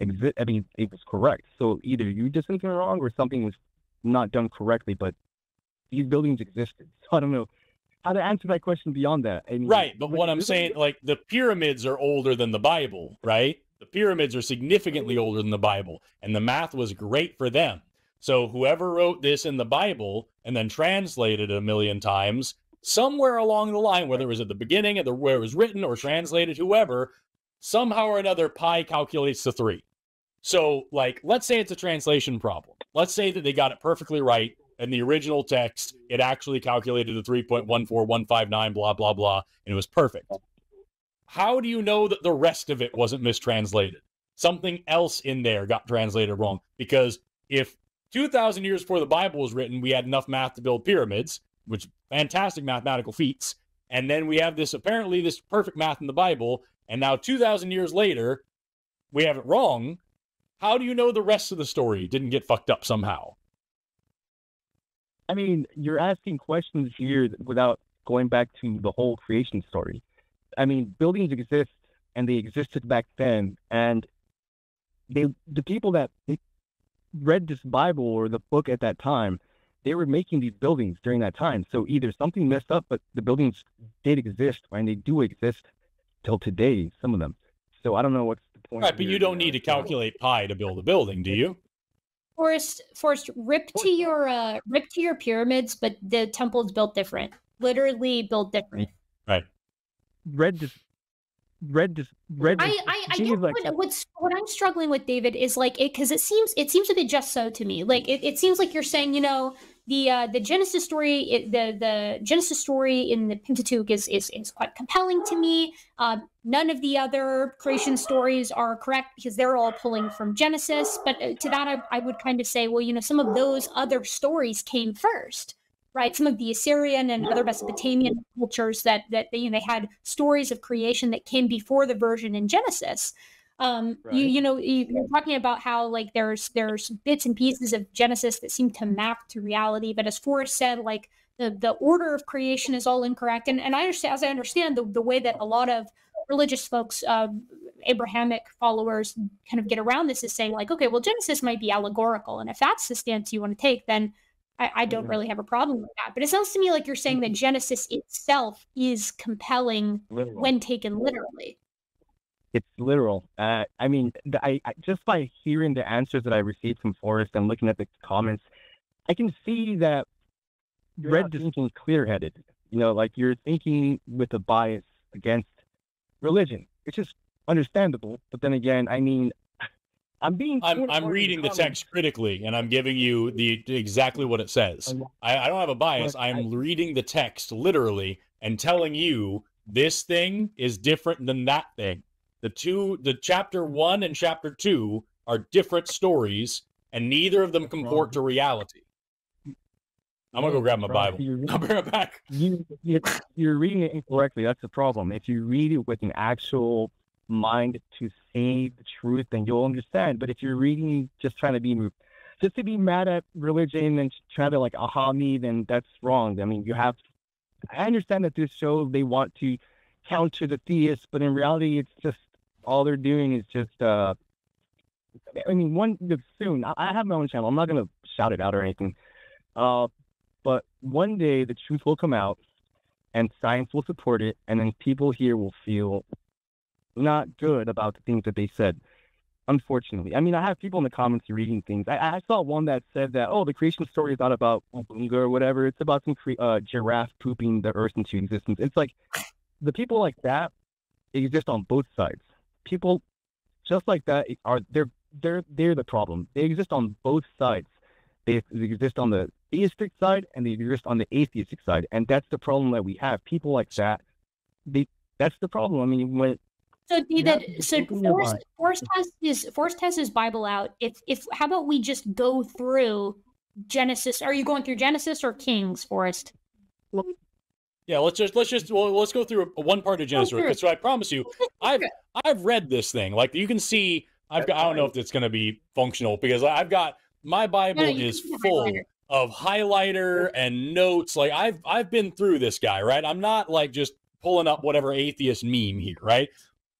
Speaker 2: exist. I mean, it was correct. So either you did something wrong or something was not done correctly. But these buildings existed. So I don't know how to answer that question beyond that.
Speaker 1: I mean, right, but what I'm saying, like the pyramids are older than the Bible, right? The pyramids are significantly older than the Bible, and the math was great for them. So whoever wrote this in the Bible and then translated it a million times somewhere along the line, whether it was at the beginning, at the where it was written or translated, whoever, somehow or another, pi calculates to three. So, like, let's say it's a translation problem. Let's say that they got it perfectly right. In the original text, it actually calculated the 3.14159, blah, blah, blah, and it was perfect. How do you know that the rest of it wasn't mistranslated? Something else in there got translated wrong. Because if 2,000 years before the Bible was written, we had enough math to build pyramids, which fantastic mathematical feats. And then we have this apparently this perfect math in the Bible, and now 2,000 years later, we have it wrong. How do you know the rest of the story didn't get fucked up somehow?
Speaker 2: I mean, you're asking questions here without going back to the whole creation story. I mean, buildings exist and they existed back then, and they the people that read this Bible or the book at that time they were making these buildings during that time. So either something messed up, but the buildings did exist and they do exist till today, some of them. So I don't know what's the point.
Speaker 1: Right, but you don't need to calculate pi to build a building, do you?
Speaker 3: Forrest, Forrest, rip to your uh, rip to your pyramids, but the temple's built different. Literally built different.
Speaker 1: Right.
Speaker 2: Red just red just red
Speaker 3: i i, I guess like, what, what's what i'm struggling with david is like it because it seems it seems a bit just so to me like it, it seems like you're saying you know the uh, the Genesis story, the the Genesis story in the Pentateuch is is, is quite compelling to me. Uh, none of the other creation stories are correct because they're all pulling from Genesis. But uh, to that, I, I would kind of say, well, you know, some of those other stories came first, right? Some of the Assyrian and other Mesopotamian cultures that that they, you know, they had stories of creation that came before the version in Genesis. Um, right. you you know you, are talking about how like there's there's bits and pieces of Genesis that seem to map to reality, but as Forrest said, like the the order of creation is all incorrect. And and I understand as I understand the the way that a lot of religious folks, uh, Abrahamic followers, kind of get around this is saying like, okay, well Genesis might be allegorical, and if that's the stance you want to take, then I, I don't really have a problem with that. But it sounds to me like you're saying that mm-hmm. Genesis itself is compelling Literal. when taken literally
Speaker 2: it's literal. Uh, I mean, I, I, just by hearing the answers that I received from Forrest and looking at the comments, I can see that you're Red is thinking clear-headed. You know, like you're thinking with a bias against religion, which is understandable. But then again, I mean, I'm being.
Speaker 1: I'm, I'm reading the text critically, and I'm giving you the exactly what it says. I, I don't have a bias. I'm reading the text literally and telling you this thing is different than that thing. The two, the chapter one and chapter two are different stories, and neither of them comport to reality. I'm gonna go grab my Bible. I'll bring it back.
Speaker 2: You, you're reading it incorrectly. That's the problem. If you read it with an actual mind to say the truth, then you'll understand. But if you're reading just trying to be just to be mad at religion and try to like aha me, then that's wrong. I mean, you have I understand that this show they want to counter the theists, but in reality, it's just all they're doing is just. uh I mean, one soon. I have my own channel. I'm not gonna shout it out or anything. Uh, but one day the truth will come out, and science will support it, and then people here will feel not good about the things that they said. Unfortunately, I mean, I have people in the comments reading things. I, I saw one that said that, oh, the creation story is not about Bunga or whatever. It's about some cre- uh, giraffe pooping the earth into existence. It's like the people like that exist on both sides. People just like that are they're they're they're the problem. They exist on both sides. They, they exist on the theistic side and they exist on the atheistic side, and that's the problem that we have. People like that, they that's the problem. I mean, when
Speaker 3: so David, so Forrest, Forrest has his has his Bible out. If if how about we just go through Genesis? Are you going through Genesis or Kings, Forrest?
Speaker 1: Yeah, let's just let's just well, let's go through one part of Genesis. So I promise you, I've I've read this thing. Like you can see, I've got. I don't know if it's going to be functional because I've got my Bible no, is full of highlighter and notes. Like I've I've been through this guy, right? I'm not like just pulling up whatever atheist meme here, right?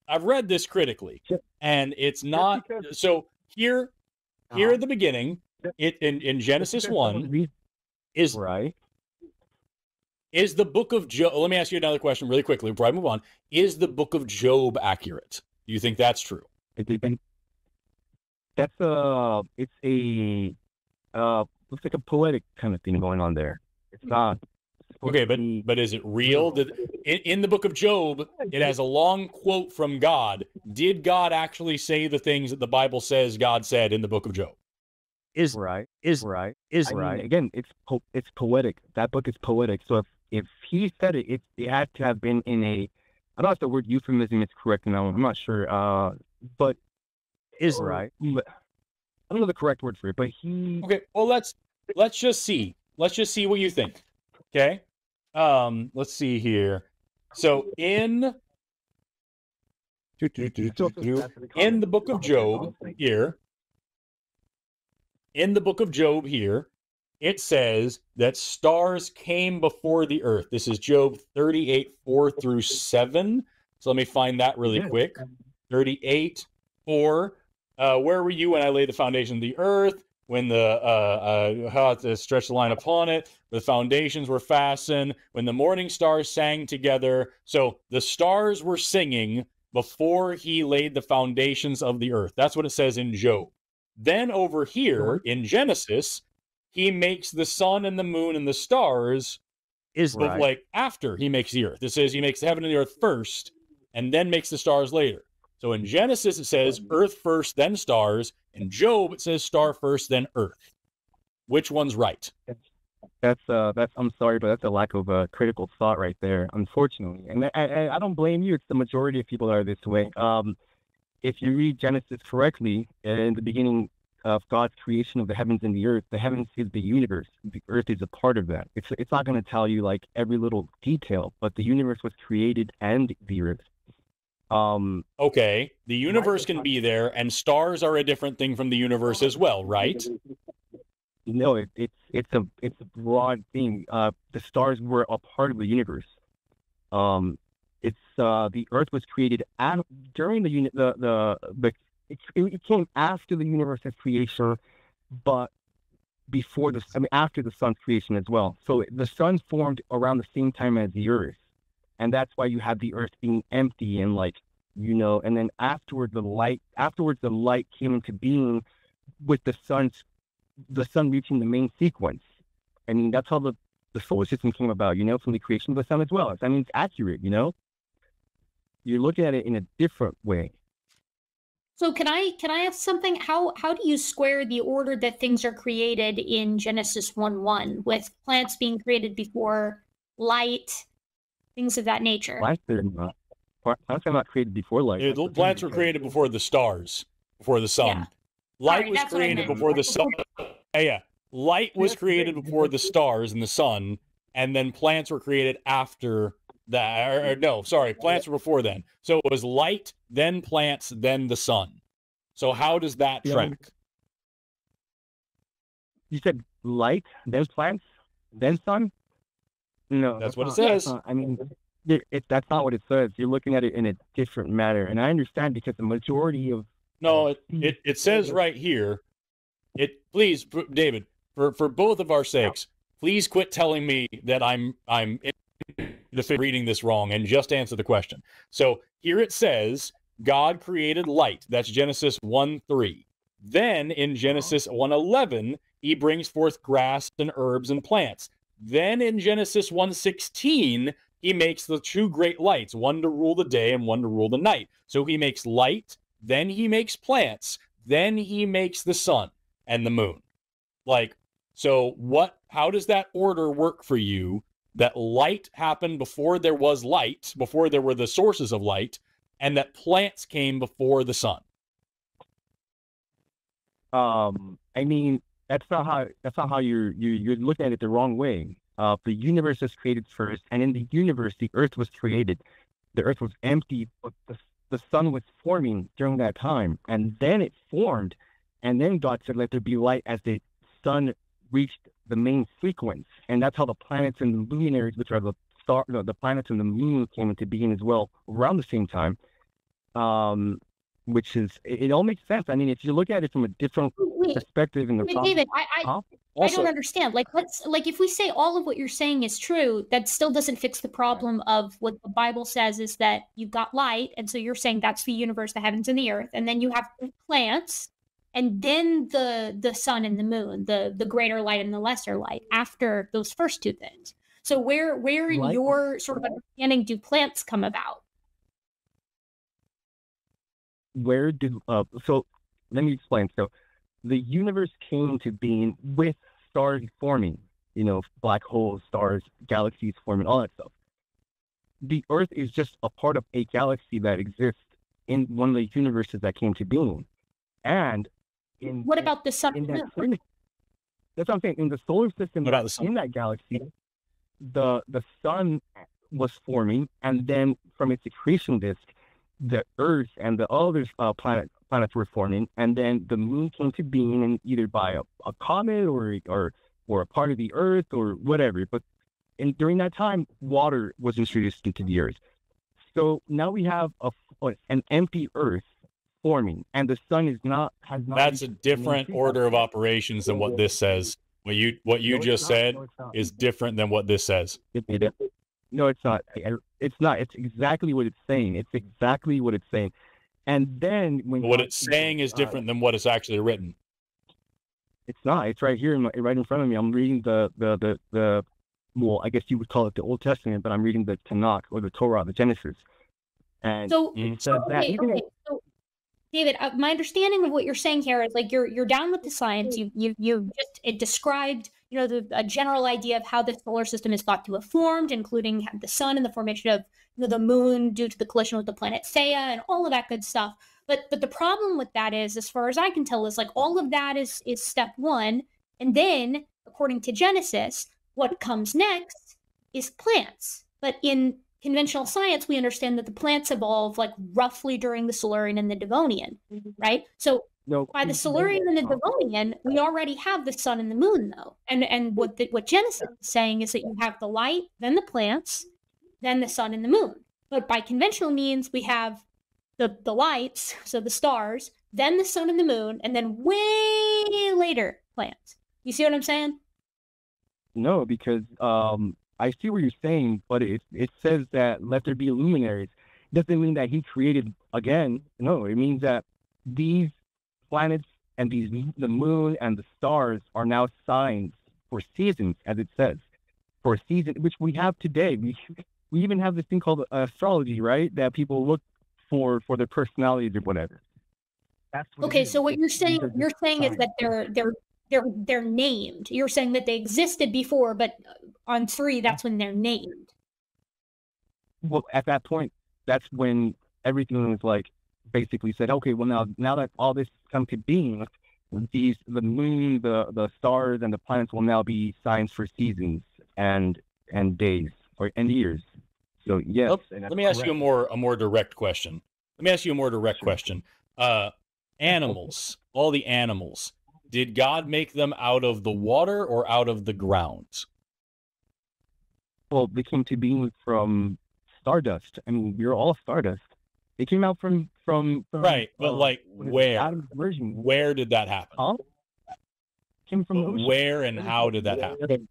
Speaker 1: I've read this critically, and it's not so here. Here uh-huh. at the beginning, it in, in Genesis one is
Speaker 2: right.
Speaker 1: Is the book of Job? Let me ask you another question really quickly before I move on. Is the book of Job accurate? Do you think that's true?
Speaker 2: That's a. It's a. Uh, looks like a poetic kind of thing going on there. It's not.
Speaker 1: Okay, but but is it real? Did in, in, the book of Job, it has a long quote from God. Did God actually say the things that the Bible says God said in the book of Job?
Speaker 2: Is right. Is right. Is I right. Mean, again, it's po- it's poetic. That book is poetic. So if if he said it, it, it had to have been in a. I don't know if the word euphemism is correct now. I'm not sure. Uh, but is right. But I don't know the correct word for it. But he.
Speaker 1: Okay. Well, let's let's just see. Let's just see what you think. Okay. Um, let's see here. So in in the book of Job here, in the book of Job here, it says that stars came before the earth. This is Job 38, 4 through 7. So let me find that really quick. 38, 4. Uh, where were you when I laid the foundation of the earth? when the uh, uh, how to stretch the line upon it, the foundations were fastened, when the morning stars sang together. So the stars were singing before he laid the foundations of the earth. That's what it says in Job. Then over here in Genesis, he makes the sun and the moon and the stars is right. like after he makes the earth. It says he makes the heaven and the earth first and then makes the stars later. So in Genesis, it says earth first, then stars. In Job, it says star first, then earth. Which one's right?
Speaker 2: That's uh, that's I'm sorry, but that's a lack of uh, critical thought right there, unfortunately. And I, I, I don't blame you. It's the majority of people are this way. Um, if you read Genesis correctly, in the beginning of God's creation of the heavens and the earth, the heavens is the universe. The earth is a part of that. It's it's not going to tell you like every little detail, but the universe was created and the earth.
Speaker 1: Um, okay, the universe can be there, and stars are a different thing from the universe as well, right?
Speaker 2: No, it, it's it's a it's a broad thing. Uh, the stars were a part of the universe. Um, it's uh, the Earth was created at, during the unit the the, the it, it came after the universe's creation, but before the I mean after the sun's creation as well. So the sun formed around the same time as the Earth and that's why you have the earth being empty and like you know and then afterward the light afterwards the light came into being with the sun's the sun reaching the main sequence. I mean that's how the the solar system came about you know from the creation of the sun as well. I mean it's accurate you know? You're looking at it in a different way
Speaker 3: so can i can i ask something how how do you square the order that things are created in genesis 1 1 with plants being created before light things of that nature.
Speaker 2: Plants are not, plants are not created before light.
Speaker 1: Yeah, plants were created before the stars, before the sun. Yeah. Light right, was created before the sun. Yeah, yeah. Light was created before the stars and the sun, and then plants were created after that. Or, or, no, sorry, plants were before then. So it was light, then plants, then the sun. So how does that track?
Speaker 2: You said light, then plants, then sun. No,
Speaker 1: that's, that's what
Speaker 2: not,
Speaker 1: it says.
Speaker 2: Not, I mean, it, it, that's not what it says. You're looking at it in a different manner, and I understand because the majority of
Speaker 1: no, it it, it says right here. It please, David, for for both of our sakes, please quit telling me that I'm I'm reading this wrong and just answer the question. So here it says God created light. That's Genesis 1 3. Then in Genesis 1 11, he brings forth grass and herbs and plants. Then in Genesis 1 16, he makes the two great lights, one to rule the day and one to rule the night. So he makes light, then he makes plants, then he makes the sun and the moon. Like, so what, how does that order work for you? That light happened before there was light, before there were the sources of light, and that plants came before the sun.
Speaker 2: Um, I mean, that's not how that's not how you're you you're looking at it the wrong way. Uh, the universe was created first, and in the universe, the Earth was created. The Earth was empty, but the the sun was forming during that time, and then it formed, and then God said, "Let there be light." As the sun reached the main sequence, and that's how the planets and the luminaries, which are the star, the, the planets and the moon, came into being as well around the same time. Um, which is it, it, all makes sense. I mean, if you look at it from a different wait, perspective in the
Speaker 3: wait, David, I I, huh? I don't understand. Like, let's like if we say all of what you're saying is true, that still doesn't fix the problem of what the Bible says is that you've got light, and so you're saying that's the universe, the heavens and the earth, and then you have plants, and then the the sun and the moon, the the greater light and the lesser light after those first two things. So where where in your sort of understanding do plants come about?
Speaker 2: where do uh, so let me explain. So the universe came to being with stars forming, you know, black holes, stars, galaxies forming, all that stuff. The Earth is just a part of a galaxy that exists in one of the universes that came to being. And in
Speaker 3: what about the sun? That,
Speaker 2: that's what I'm saying. In the solar system, what about the sun? in that galaxy, the the sun was forming, and then from its accretion disk, the Earth and the other uh, planet, planets were forming, and then the Moon came to being, and either by a, a comet or or or a part of the Earth or whatever. But and during that time, water was introduced into the Earth. So now we have a an empty Earth forming, and the sun is not has not.
Speaker 1: That's a different order of operations than what this says. What you what you no, just said no, is different than what this says.
Speaker 2: No, it's not. It's not. It's exactly what it's saying. It's exactly what it's saying. And then when
Speaker 1: what it's saying is different uh, than what it's actually written.
Speaker 2: It's not. It's right here, in my, right in front of me. I'm reading the the the the. Well, I guess you would call it the Old Testament, but I'm reading the Tanakh or the Torah, the Genesis. And
Speaker 3: so, it says okay, that. Okay. So, David, uh, my understanding of what you're saying here is like you're you're down with the science. You you you just it described you know, the, a general idea of how the solar system is thought to have formed, including the sun and the formation of you know, the moon due to the collision with the planet Theia and all of that good stuff. But but the problem with that is, as far as I can tell, is like all of that is is step one, and then according to Genesis, what comes next is plants. But in conventional science, we understand that the plants evolve like roughly during the Silurian and the Devonian, mm-hmm. right? So no. By the Silurian and the Devonian, we already have the sun and the moon, though. And and what the, what Genesis is saying is that you have the light, then the plants, then the sun and the moon. But by conventional means, we have the the lights, so the stars, then the sun and the moon, and then way later plants. You see what I'm saying?
Speaker 2: No, because um, I see what you're saying, but it it says that let there be luminaries. Doesn't mean that he created again. No, it means that these planets and these the moon and the stars are now signs for seasons, as it says, for a season which we have today. We we even have this thing called astrology, right? That people look for for their personalities or whatever.
Speaker 3: okay, so what you're saying you're saying is that they're they're they're they're named. You're saying that they existed before, but on three, that's when they're named.
Speaker 2: Well, at that point, that's when everything was like basically said, okay, well now now that all this come to being, these the moon, the the stars, and the planets will now be signs for seasons and and days or and years. So yes.
Speaker 1: Let, let me ask you a more a more direct question. Let me ask you a more direct sure. question. Uh, animals, all the animals, did God make them out of the water or out of the ground?
Speaker 2: well, they came to being from stardust. I mean, we are all stardust. They came out from from, from
Speaker 1: right, but uh, like where?
Speaker 2: version.
Speaker 1: Where did that happen?
Speaker 2: Huh? Came from
Speaker 1: where and how did that happen?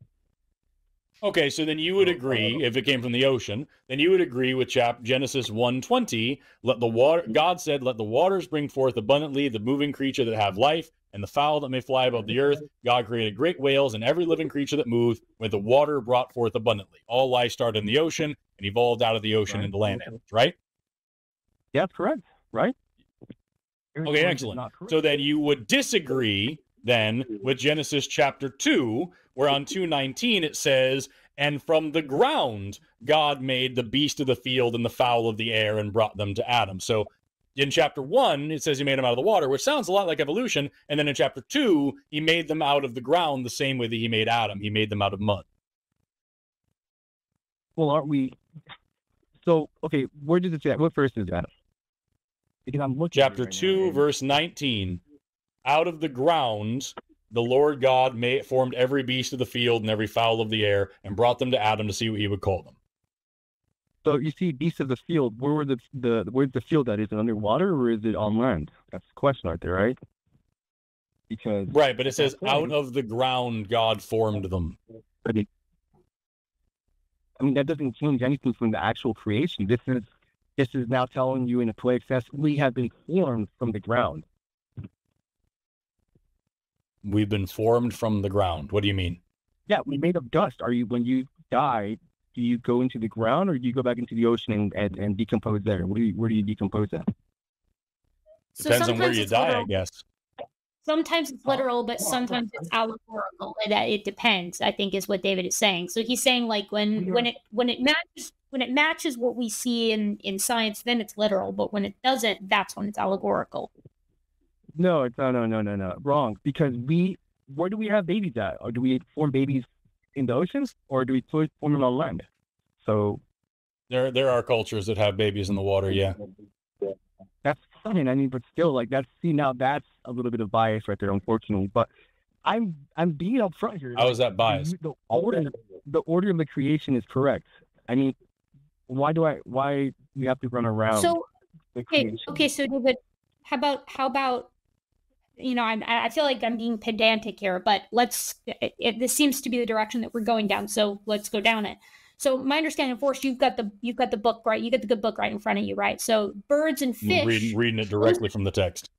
Speaker 1: Okay, so then you would agree if it came from the ocean, then you would agree with chap Genesis 1:20, let the water God said, let the waters bring forth abundantly the moving creature that have life and the fowl that may fly above the earth. God created great whales and every living creature that moved, with the water brought forth abundantly. All life started in the ocean and evolved out of the ocean right. into land animals, right?
Speaker 2: Yeah, that's correct. Right?
Speaker 1: Okay, excellent. So then you would disagree then with Genesis chapter 2, where on 219 it says, And from the ground God made the beast of the field and the fowl of the air and brought them to Adam. So in chapter 1, it says he made them out of the water, which sounds a lot like evolution. And then in chapter 2, he made them out of the ground the same way that he made Adam. He made them out of mud.
Speaker 2: Well, aren't we? So, okay, where does it say that? What verse is that?
Speaker 1: Because I'm looking. Chapter right 2, now. verse 19 out of the ground the Lord God made, formed every beast of the field and every fowl of the air and brought them to Adam to see what he would call them.
Speaker 2: So you see, beasts of the field. Where were the the where's the field at? Is it underwater or is it on land? That's the question right there, right? Because
Speaker 1: right, but it says out of the ground God formed them. But it,
Speaker 2: I mean, that doesn't change anything from the actual creation. This is this is now telling you in a place that we have been formed from the ground.
Speaker 1: We've been formed from the ground. What do you mean?
Speaker 2: Yeah, we made of dust. Are you when you die? Do you go into the ground or do you go back into the ocean and, and, and decompose there? Where do you, where do you decompose at?
Speaker 1: So Depends on where you die, literal. I guess.
Speaker 3: Sometimes it's literal, but sometimes it's allegorical. That it depends. I think is what David is saying. So he's saying like when when it when it matches when it matches what we see in in science, then it's literal. But when it doesn't, that's when it's allegorical.
Speaker 2: No, it's no, no, no, no, no. Wrong. Because we, where do we have babies at? Or do we form babies in the oceans, or do we form them on land? So,
Speaker 1: there, there are cultures that have babies in the water. Yeah,
Speaker 2: that's fine. I mean, but still, like that's see now that's a little bit of bias right there, unfortunately. But I'm I'm being upfront here.
Speaker 1: How is that bias?
Speaker 2: The order, the order of the creation is correct. I mean, why do I why we have to run around?
Speaker 3: So okay, okay. So David, how about how about you know, I'm, I feel like I'm being pedantic here, but let's, it, it, this seems to be the direction that we're going down. So let's go down it. So my understanding, of course, you've got the you've got the book right. You got the good book right in front of you, right? So birds and mm, fish.
Speaker 1: Reading, reading it directly from the text.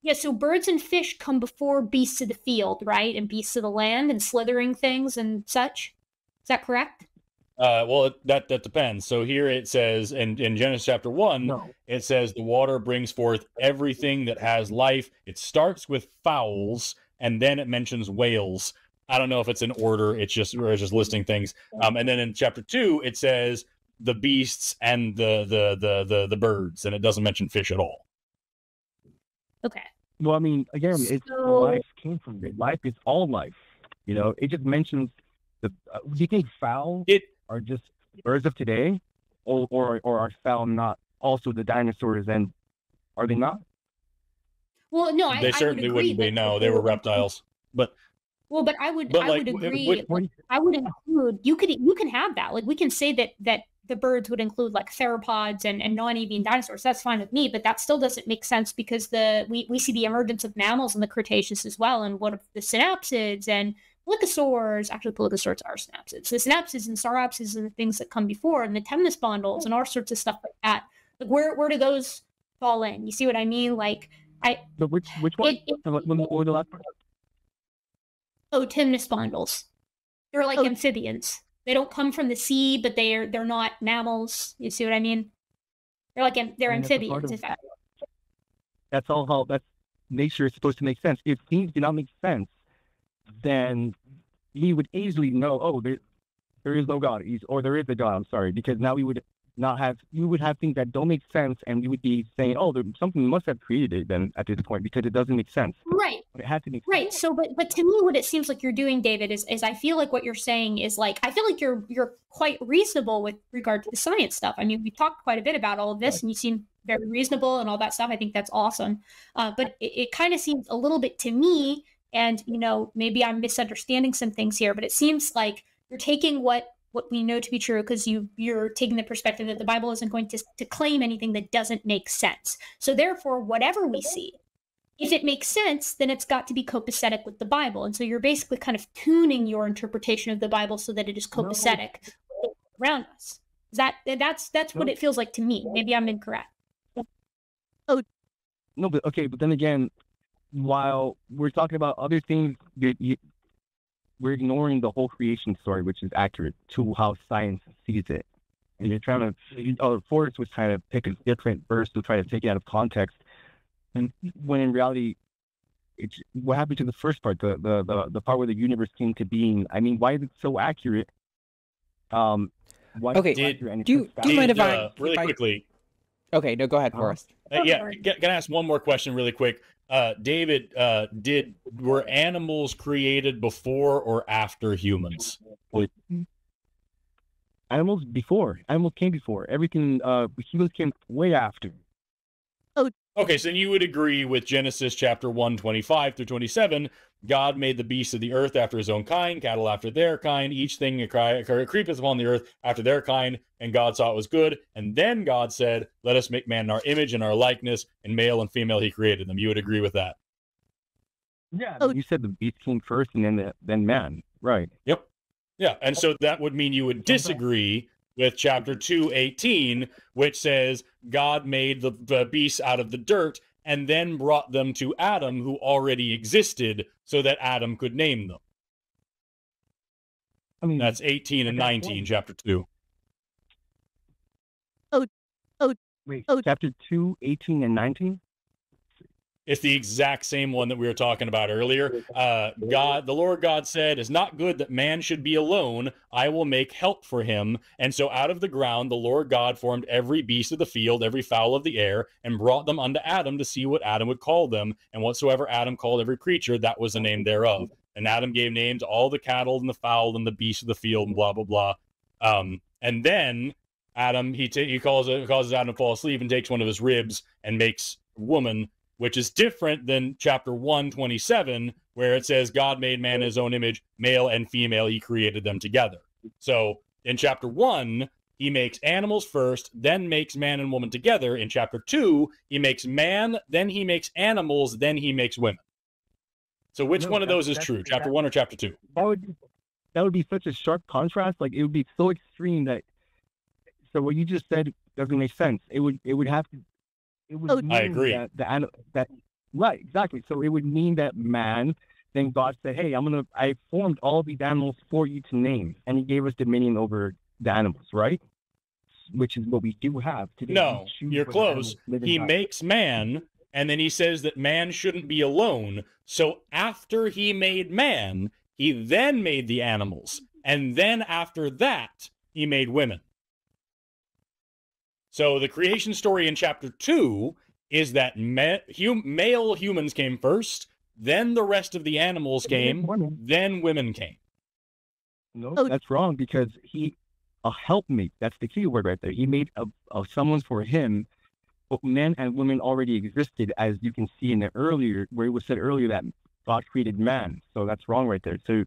Speaker 3: Yeah. So birds and fish come before beasts of the field, right, and beasts of the land and slithering things and such. Is that correct?
Speaker 1: Uh, well, that that depends. So here it says in, in Genesis chapter one, no. it says the water brings forth everything that has life. It starts with fowls, and then it mentions whales. I don't know if it's in order. It's just it's just listing things. Um, and then in chapter two, it says the beasts and the the the the, the birds, and it doesn't mention fish at all.
Speaker 3: Okay.
Speaker 2: Well, I mean, again, it's so... life came from it. Life is all life. You know, it just mentions the. Uh, do you think fowl?
Speaker 1: It
Speaker 2: are just birds of today, or or, or are found not also the dinosaurs? And are they not?
Speaker 3: Well, no,
Speaker 1: they
Speaker 3: I,
Speaker 1: certainly
Speaker 3: I
Speaker 1: would not be. No, they were reptiles, but.
Speaker 3: Well, but I would, but I like, would agree. I would include you could you can have that. Like we can say that that the birds would include like theropods and, and non-avian dinosaurs. That's fine with me, but that still doesn't make sense because the we, we see the emergence of mammals in the Cretaceous as well, and what of the synapsids and Plesiosaurs, actually Plesiosaurs are synapsids. The synapsids and sauropsids are the things that come before, and the temnospondyls and all sorts of stuff like that. Like where where do those fall in? You see what I mean? Like I.
Speaker 2: But which which one? It, it, what, what the last part?
Speaker 3: Oh, temnospondyls. They're like oh. amphibians. They don't come from the sea, but they're they're not mammals. You see what I mean? They're like they're I mean, amphibians. Of,
Speaker 2: that's all how that's nature is supposed to make sense. If things do not make sense, then he would easily know, oh, there, there is no God, He's, or there is a God. I'm sorry, because now we would not have, you would have things that don't make sense, and we would be saying, oh, there, something must have created it then at this point because it doesn't make sense.
Speaker 3: Right.
Speaker 2: But it has to make
Speaker 3: right. Sense. So, but but to me, what it seems like you're doing, David, is is I feel like what you're saying is like I feel like you're you're quite reasonable with regard to the science stuff. I mean, we talked quite a bit about all of this, right. and you seem very reasonable and all that stuff. I think that's awesome. Uh, but it, it kind of seems a little bit to me and, you know, maybe I'm misunderstanding some things here, but it seems like you're taking what what we know to be true because you you're taking the perspective that the Bible isn't going to, to claim anything that doesn't make sense. So therefore, whatever we mm-hmm. see, if it makes sense, then it's got to be copacetic with the Bible. And so you're basically kind of tuning your interpretation of the Bible so that it is copacetic no. around us. Is that that's that's what it feels like to me. Maybe I'm incorrect.
Speaker 2: Oh no, but okay, but then again, while we're talking about other things, you, we're ignoring the whole creation story, which is accurate to how science sees it. And you're trying to, oh, Forrest was trying to pick a different verse to try to take it out of context. And when in reality, it's what happened to the first part, the, the, the, the part where the universe came to being. I mean, why is it so accurate? Um,
Speaker 4: why okay, did, do, you, do you mind if I,
Speaker 1: really
Speaker 4: if
Speaker 1: quickly?
Speaker 4: Okay, no, go ahead, uh-huh. Forrest.
Speaker 1: Uh, yeah, can, can I ask one more question really quick? Uh, David, uh, did were animals created before or after humans?
Speaker 2: Animals before. Animals came before. Everything. Uh, humans came way after.
Speaker 1: Oh. Okay, so you would agree with Genesis chapter 1, 25 through 27 God made the beasts of the earth after his own kind, cattle after their kind, each thing creepeth upon the earth after their kind, and God saw it was good. And then God said, Let us make man in our image and our likeness, and male and female he created them. You would agree with that?
Speaker 2: Yeah. Oh. You said the beast came first and then the, then man. Right.
Speaker 1: Yep. Yeah. And so that would mean you would disagree with chapter 218, which says God made the, the beasts out of the dirt and then brought them to Adam, who already existed, so that Adam could name them. I mean, that's 18 and 19, chapter 2.
Speaker 2: Oh, oh, wait, oh. chapter 2, 18 and 19?
Speaker 1: It's the exact same one that we were talking about earlier. Uh, God, the Lord God said, "It's not good that man should be alone. I will make help for him." And so, out of the ground, the Lord God formed every beast of the field, every fowl of the air, and brought them unto Adam to see what Adam would call them. And whatsoever Adam called every creature, that was the name thereof. And Adam gave names to all the cattle and the fowl and the beasts of the field, and blah blah blah. Um, and then Adam, he t- he calls it causes Adam to fall asleep and takes one of his ribs and makes woman which is different than chapter 127, where it says God made man in his own image, male and female, he created them together. So in chapter one, he makes animals first, then makes man and woman together. In chapter two, he makes man, then he makes animals, then he makes women. So which no, one of those is true, chapter one or chapter two?
Speaker 2: That would be, that would be such a sharp contrast. Like it would be so extreme that. So what you just said doesn't make sense. It would it would have to it would oh,
Speaker 1: I agree.
Speaker 2: That, the, that right, exactly. So it would mean that man, then God said, "Hey, I'm gonna. I formed all these animals for you to name, and He gave us dominion over the animals, right? Which is what we do have today.
Speaker 1: No, you're close. He makes man, and then He says that man shouldn't be alone. So after He made man, He then made the animals, and then after that, He made women. So the creation story in chapter two is that ma- hum- male humans came first, then the rest of the animals came, then women came.
Speaker 2: No, oh. that's wrong because he a helpmate. That's the key word right there. He made a, a someone for him. But men and women already existed, as you can see in the earlier, where it was said earlier that God created man. So that's wrong right there. So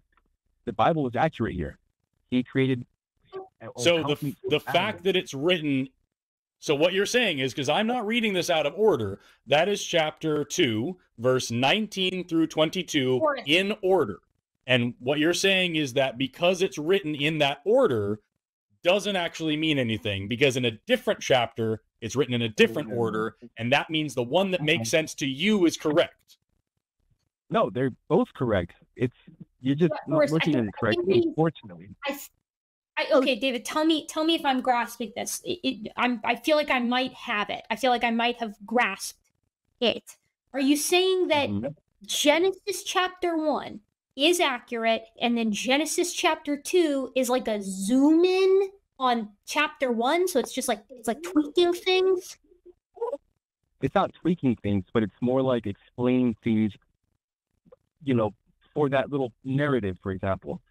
Speaker 2: the Bible is accurate here. He created.
Speaker 1: So the the fact that it's written so what you're saying is because I'm not reading this out of order, that is chapter 2, verse 19 through 22 in order. And what you're saying is that because it's written in that order doesn't actually mean anything because in a different chapter it's written in a different oh, order and that means the one that makes uh-huh. sense to you is correct.
Speaker 2: No, they're both correct. It's you're just yeah, not looking at it correctly, unfortunately.
Speaker 3: I, I, okay, David, tell me, tell me if I'm grasping this. It, it, I'm, I feel like I might have it. I feel like I might have grasped it. Are you saying that mm-hmm. Genesis chapter one is accurate, and then Genesis chapter two is like a zoom in on chapter one? So it's just like it's like tweaking things.
Speaker 2: It's not tweaking things, but it's more like explaining things. You know, for that little narrative, for example.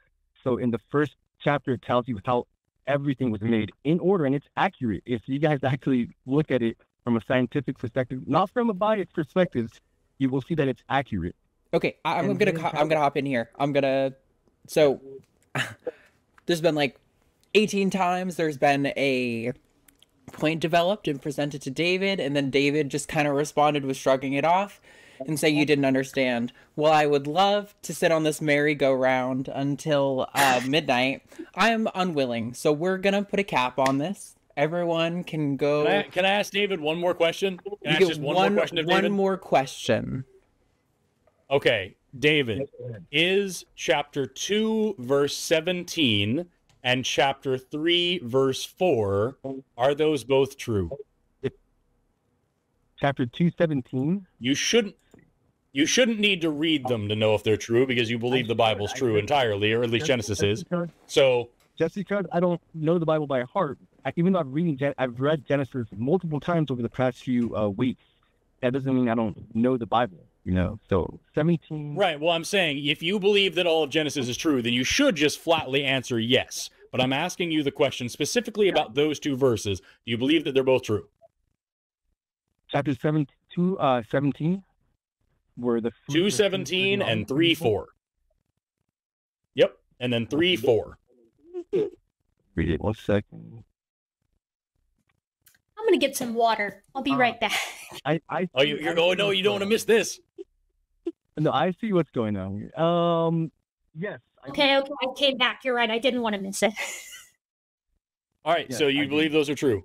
Speaker 2: So in the first chapter tells you how everything was made in order and it's accurate. If you guys actually look at it from a scientific perspective, not from a biased perspective, you will see that it's accurate.
Speaker 4: Okay, I'm and gonna I'm gonna hop in here. I'm gonna so there's been like 18 times there's been a point developed and presented to David, and then David just kind of responded with shrugging it off and say you didn't understand. Well, I would love to sit on this merry-go-round until uh, midnight. I am unwilling, so we're gonna put a cap on this. Everyone can go.
Speaker 1: Can I, can I ask David one more question? Can I ask just one, one more question?
Speaker 4: One more question.
Speaker 1: Okay, David, is chapter 2, verse 17 and chapter 3, verse 4, are those both true?
Speaker 2: Chapter 217?
Speaker 1: You shouldn't you shouldn't need to read them to know if they're true because you believe the Bible's true entirely, or at least Genesis is. So
Speaker 2: just because I don't know the Bible by heart, even though I've reading, I've read Genesis multiple times over the past few uh, weeks. That doesn't mean I don't know the Bible you know? So 17
Speaker 1: right. Well i'm saying if you believe that all of genesis is true then you should just flatly answer yes. But i'm asking you the question specifically about those two verses. Do you believe that they're both true?
Speaker 2: Chapter 7 2 uh 17 were the
Speaker 1: 217 and 3 4 yep and then 3 4
Speaker 2: read it one second
Speaker 3: I'm gonna get some water. I'll be uh, right back.
Speaker 2: I, I
Speaker 1: oh, you, are going. no, you don't want to miss this.
Speaker 2: No, I see what's going on here. Um, yes.
Speaker 3: Okay, okay, I came back. You're right. I didn't want to miss it.
Speaker 1: All right, so you I believe those are true.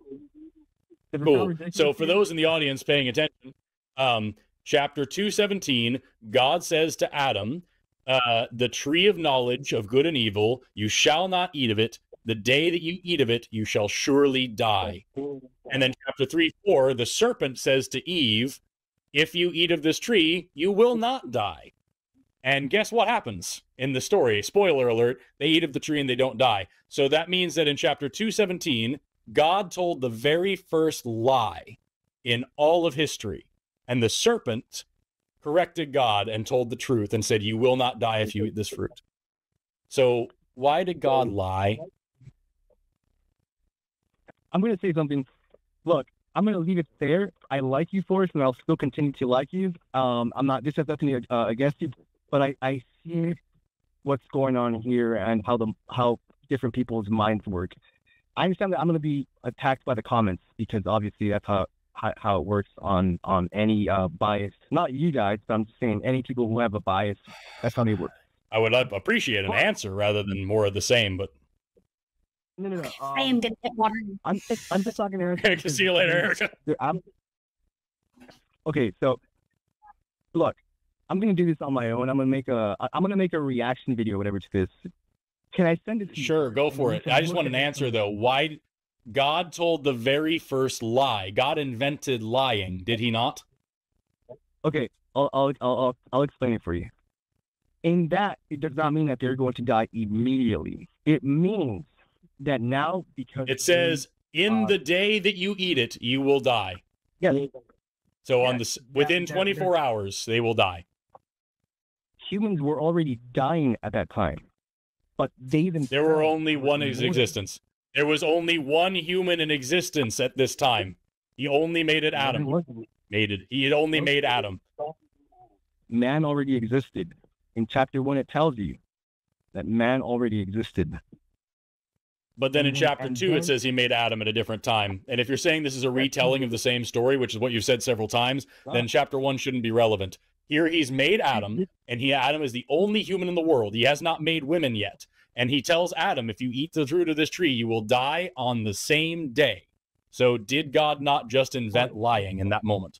Speaker 1: Cool. So for those in the audience paying attention, um, chapter 217, God says to Adam, uh, the tree of knowledge of good and evil, you shall not eat of it. The day that you eat of it, you shall surely die. And then chapter 3 4, the serpent says to Eve, if you eat of this tree, you will not die. And guess what happens in the story? Spoiler alert, they eat of the tree and they don't die. So that means that in chapter 217, God told the very first lie in all of history. And the serpent corrected God and told the truth and said, You will not die if you eat this fruit. So why did God lie?
Speaker 2: I'm going to say something. Look, I'm going to leave it there. I like you, Forrest, and I'll still continue to like you. Um, I'm not, this has uh, against you, but I, I see what's going on here and how the how different people's minds work. I understand that I'm going to be attacked by the comments because obviously that's how how, how it works on on any uh, bias. Not you guys, but I'm just saying any people who have a bias. That's how they work.
Speaker 1: I would appreciate an answer rather than more of the same, but
Speaker 2: no, no, no. Um,
Speaker 3: I am gonna get water.
Speaker 2: I'm just, I'm just talking to Erica.
Speaker 1: See you later, Erica.
Speaker 2: I'm, okay, so look, I'm gonna do this on my own. I'm gonna make a I'm gonna make a reaction video, whatever to this. Can I send it?
Speaker 1: sure,
Speaker 2: you?
Speaker 1: Sure, go for it. I just want an answer though. Why God told the very first lie? God invented lying, did He not?
Speaker 2: Okay, I'll I'll I'll I'll explain it for you. In that, it does not mean that they're going to die immediately. It means that now because
Speaker 1: it says in uh, the day that you eat it, you will die.
Speaker 2: Yeah.
Speaker 1: So yeah, on the within that, 24 that, hours, they will die.
Speaker 2: Humans were already dying at that time, but they themselves.
Speaker 1: There were only one in existence. There was only one human in existence at this time. He only made it Adam. Made it. He had only made Adam.
Speaker 2: Man already existed. In chapter one, it tells you that man already existed.
Speaker 1: But then in chapter two, it says he made Adam at a different time. And if you're saying this is a retelling of the same story, which is what you've said several times, then chapter one shouldn't be relevant. Here he's made Adam, and he Adam is the only human in the world. He has not made women yet. And he tells Adam, if you eat the fruit of this tree, you will die on the same day. So did God not just invent lying in that moment?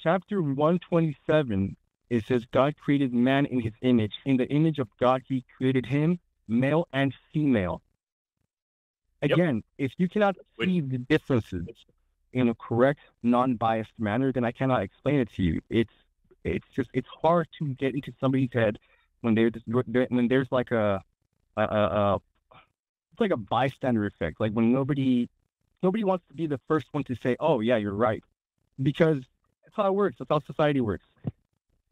Speaker 2: Chapter 127, it says, God created man in his image. In the image of God, he created him, male and female. Again, yep. if you cannot see the differences in a correct, non-biased manner, then I cannot explain it to you. It's it's just it's hard to get into somebody's head when there's when there's like a, a, a it's like a bystander effect. Like when nobody nobody wants to be the first one to say, "Oh yeah, you're right," because that's how it works. That's how society works.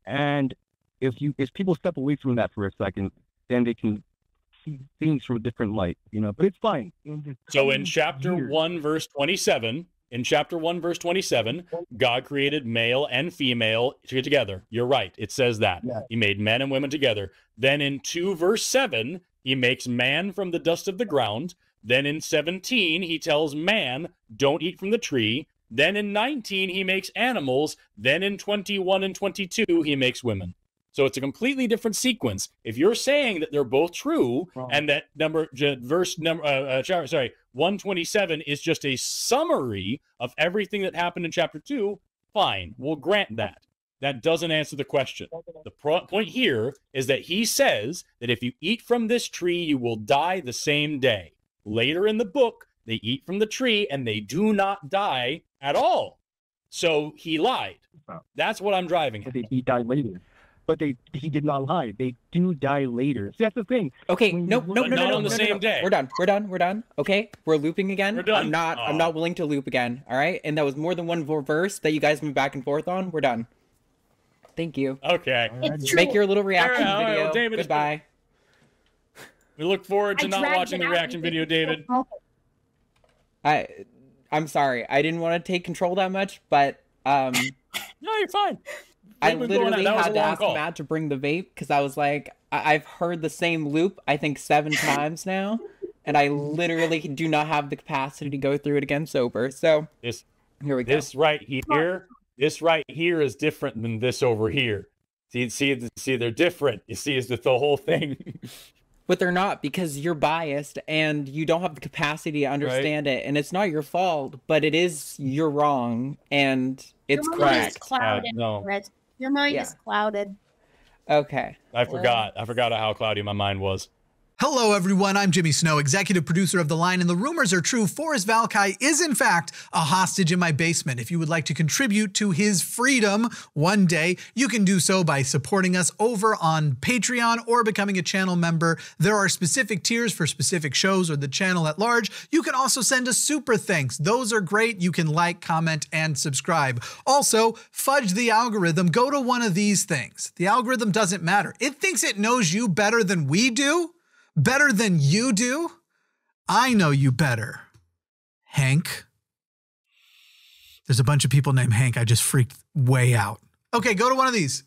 Speaker 2: And if you if people step away from that for a second, then they can see things from a different light, you know, but it's fine.
Speaker 1: So in chapter years. 1, verse 27, in chapter 1, verse 27, God created male and female together. You're right. It says that. Yeah. He made men and women together. Then in 2, verse 7, he makes man from the dust of the ground. Then in 17, he tells man, don't eat from the tree. Then in 19, he makes animals. Then in 21 and 22, he makes women. So it's a completely different sequence. If you're saying that they're both true and that number verse number uh, uh, sorry 127 is just a summary of everything that happened in chapter 2, fine, we'll grant that. That doesn't answer the question. The pro- point here is that he says that if you eat from this tree, you will die the same day. Later in the book, they eat from the tree and they do not die at all. So he lied. That's what I'm driving at.
Speaker 2: He died later but they he did not lie. They do die later. So that's the thing.
Speaker 4: Okay, no, no, no, no,
Speaker 1: not
Speaker 4: no,
Speaker 1: on the
Speaker 4: no,
Speaker 1: same
Speaker 4: no,
Speaker 1: day.
Speaker 4: We're done. We're done. We're done. Okay, we're looping again.
Speaker 1: We're done.
Speaker 4: I'm not.
Speaker 1: Oh.
Speaker 4: I'm not willing to loop again. All right, and that was more than one verse that you guys went back and forth on. We're done. Thank you.
Speaker 1: Okay.
Speaker 4: Make your little reaction
Speaker 1: right,
Speaker 4: video.
Speaker 1: well, David,
Speaker 4: Goodbye.
Speaker 1: We look forward to
Speaker 3: I
Speaker 1: not watching
Speaker 3: it
Speaker 1: the reaction video, David.
Speaker 4: I, I'm sorry. I didn't want to take control that much, but um,
Speaker 1: No, you're fine.
Speaker 4: I
Speaker 1: We've been going
Speaker 4: literally
Speaker 1: at- that was
Speaker 4: had to ask
Speaker 1: call.
Speaker 4: Matt to bring the vape because I was like, I- I've heard the same loop I think seven times now, and I literally do not have the capacity to go through it again sober. So
Speaker 1: This
Speaker 4: here we go.
Speaker 1: this right here, this right here is different than this over here. See, see, see, they're different. You see, is the, the whole thing.
Speaker 4: But they're not because you're biased and you don't have the capacity to understand it, and it's not your fault, but it is you're wrong and it's
Speaker 3: Your mind is
Speaker 4: correct.
Speaker 3: clouded.
Speaker 1: Uh, no.
Speaker 3: Brett. Your mind
Speaker 4: Yeah.
Speaker 3: is clouded.
Speaker 4: Okay.
Speaker 1: I forgot. I forgot how cloudy my mind was.
Speaker 5: Hello, everyone. I'm Jimmy Snow, executive producer of The Line, and the rumors are true. Forrest Valkai is, in fact, a hostage in my basement. If you would like to contribute to his freedom one day, you can do so by supporting us over on Patreon or becoming a channel member. There are specific tiers for specific shows or the channel at large. You can also send us super thanks. Those are great. You can like, comment, and subscribe. Also, fudge the algorithm. Go to one of these things. The algorithm doesn't matter, it thinks it knows you better than we do. Better than you do? I know you better. Hank. There's a bunch of people named Hank. I just freaked way out. Okay, go to one of these.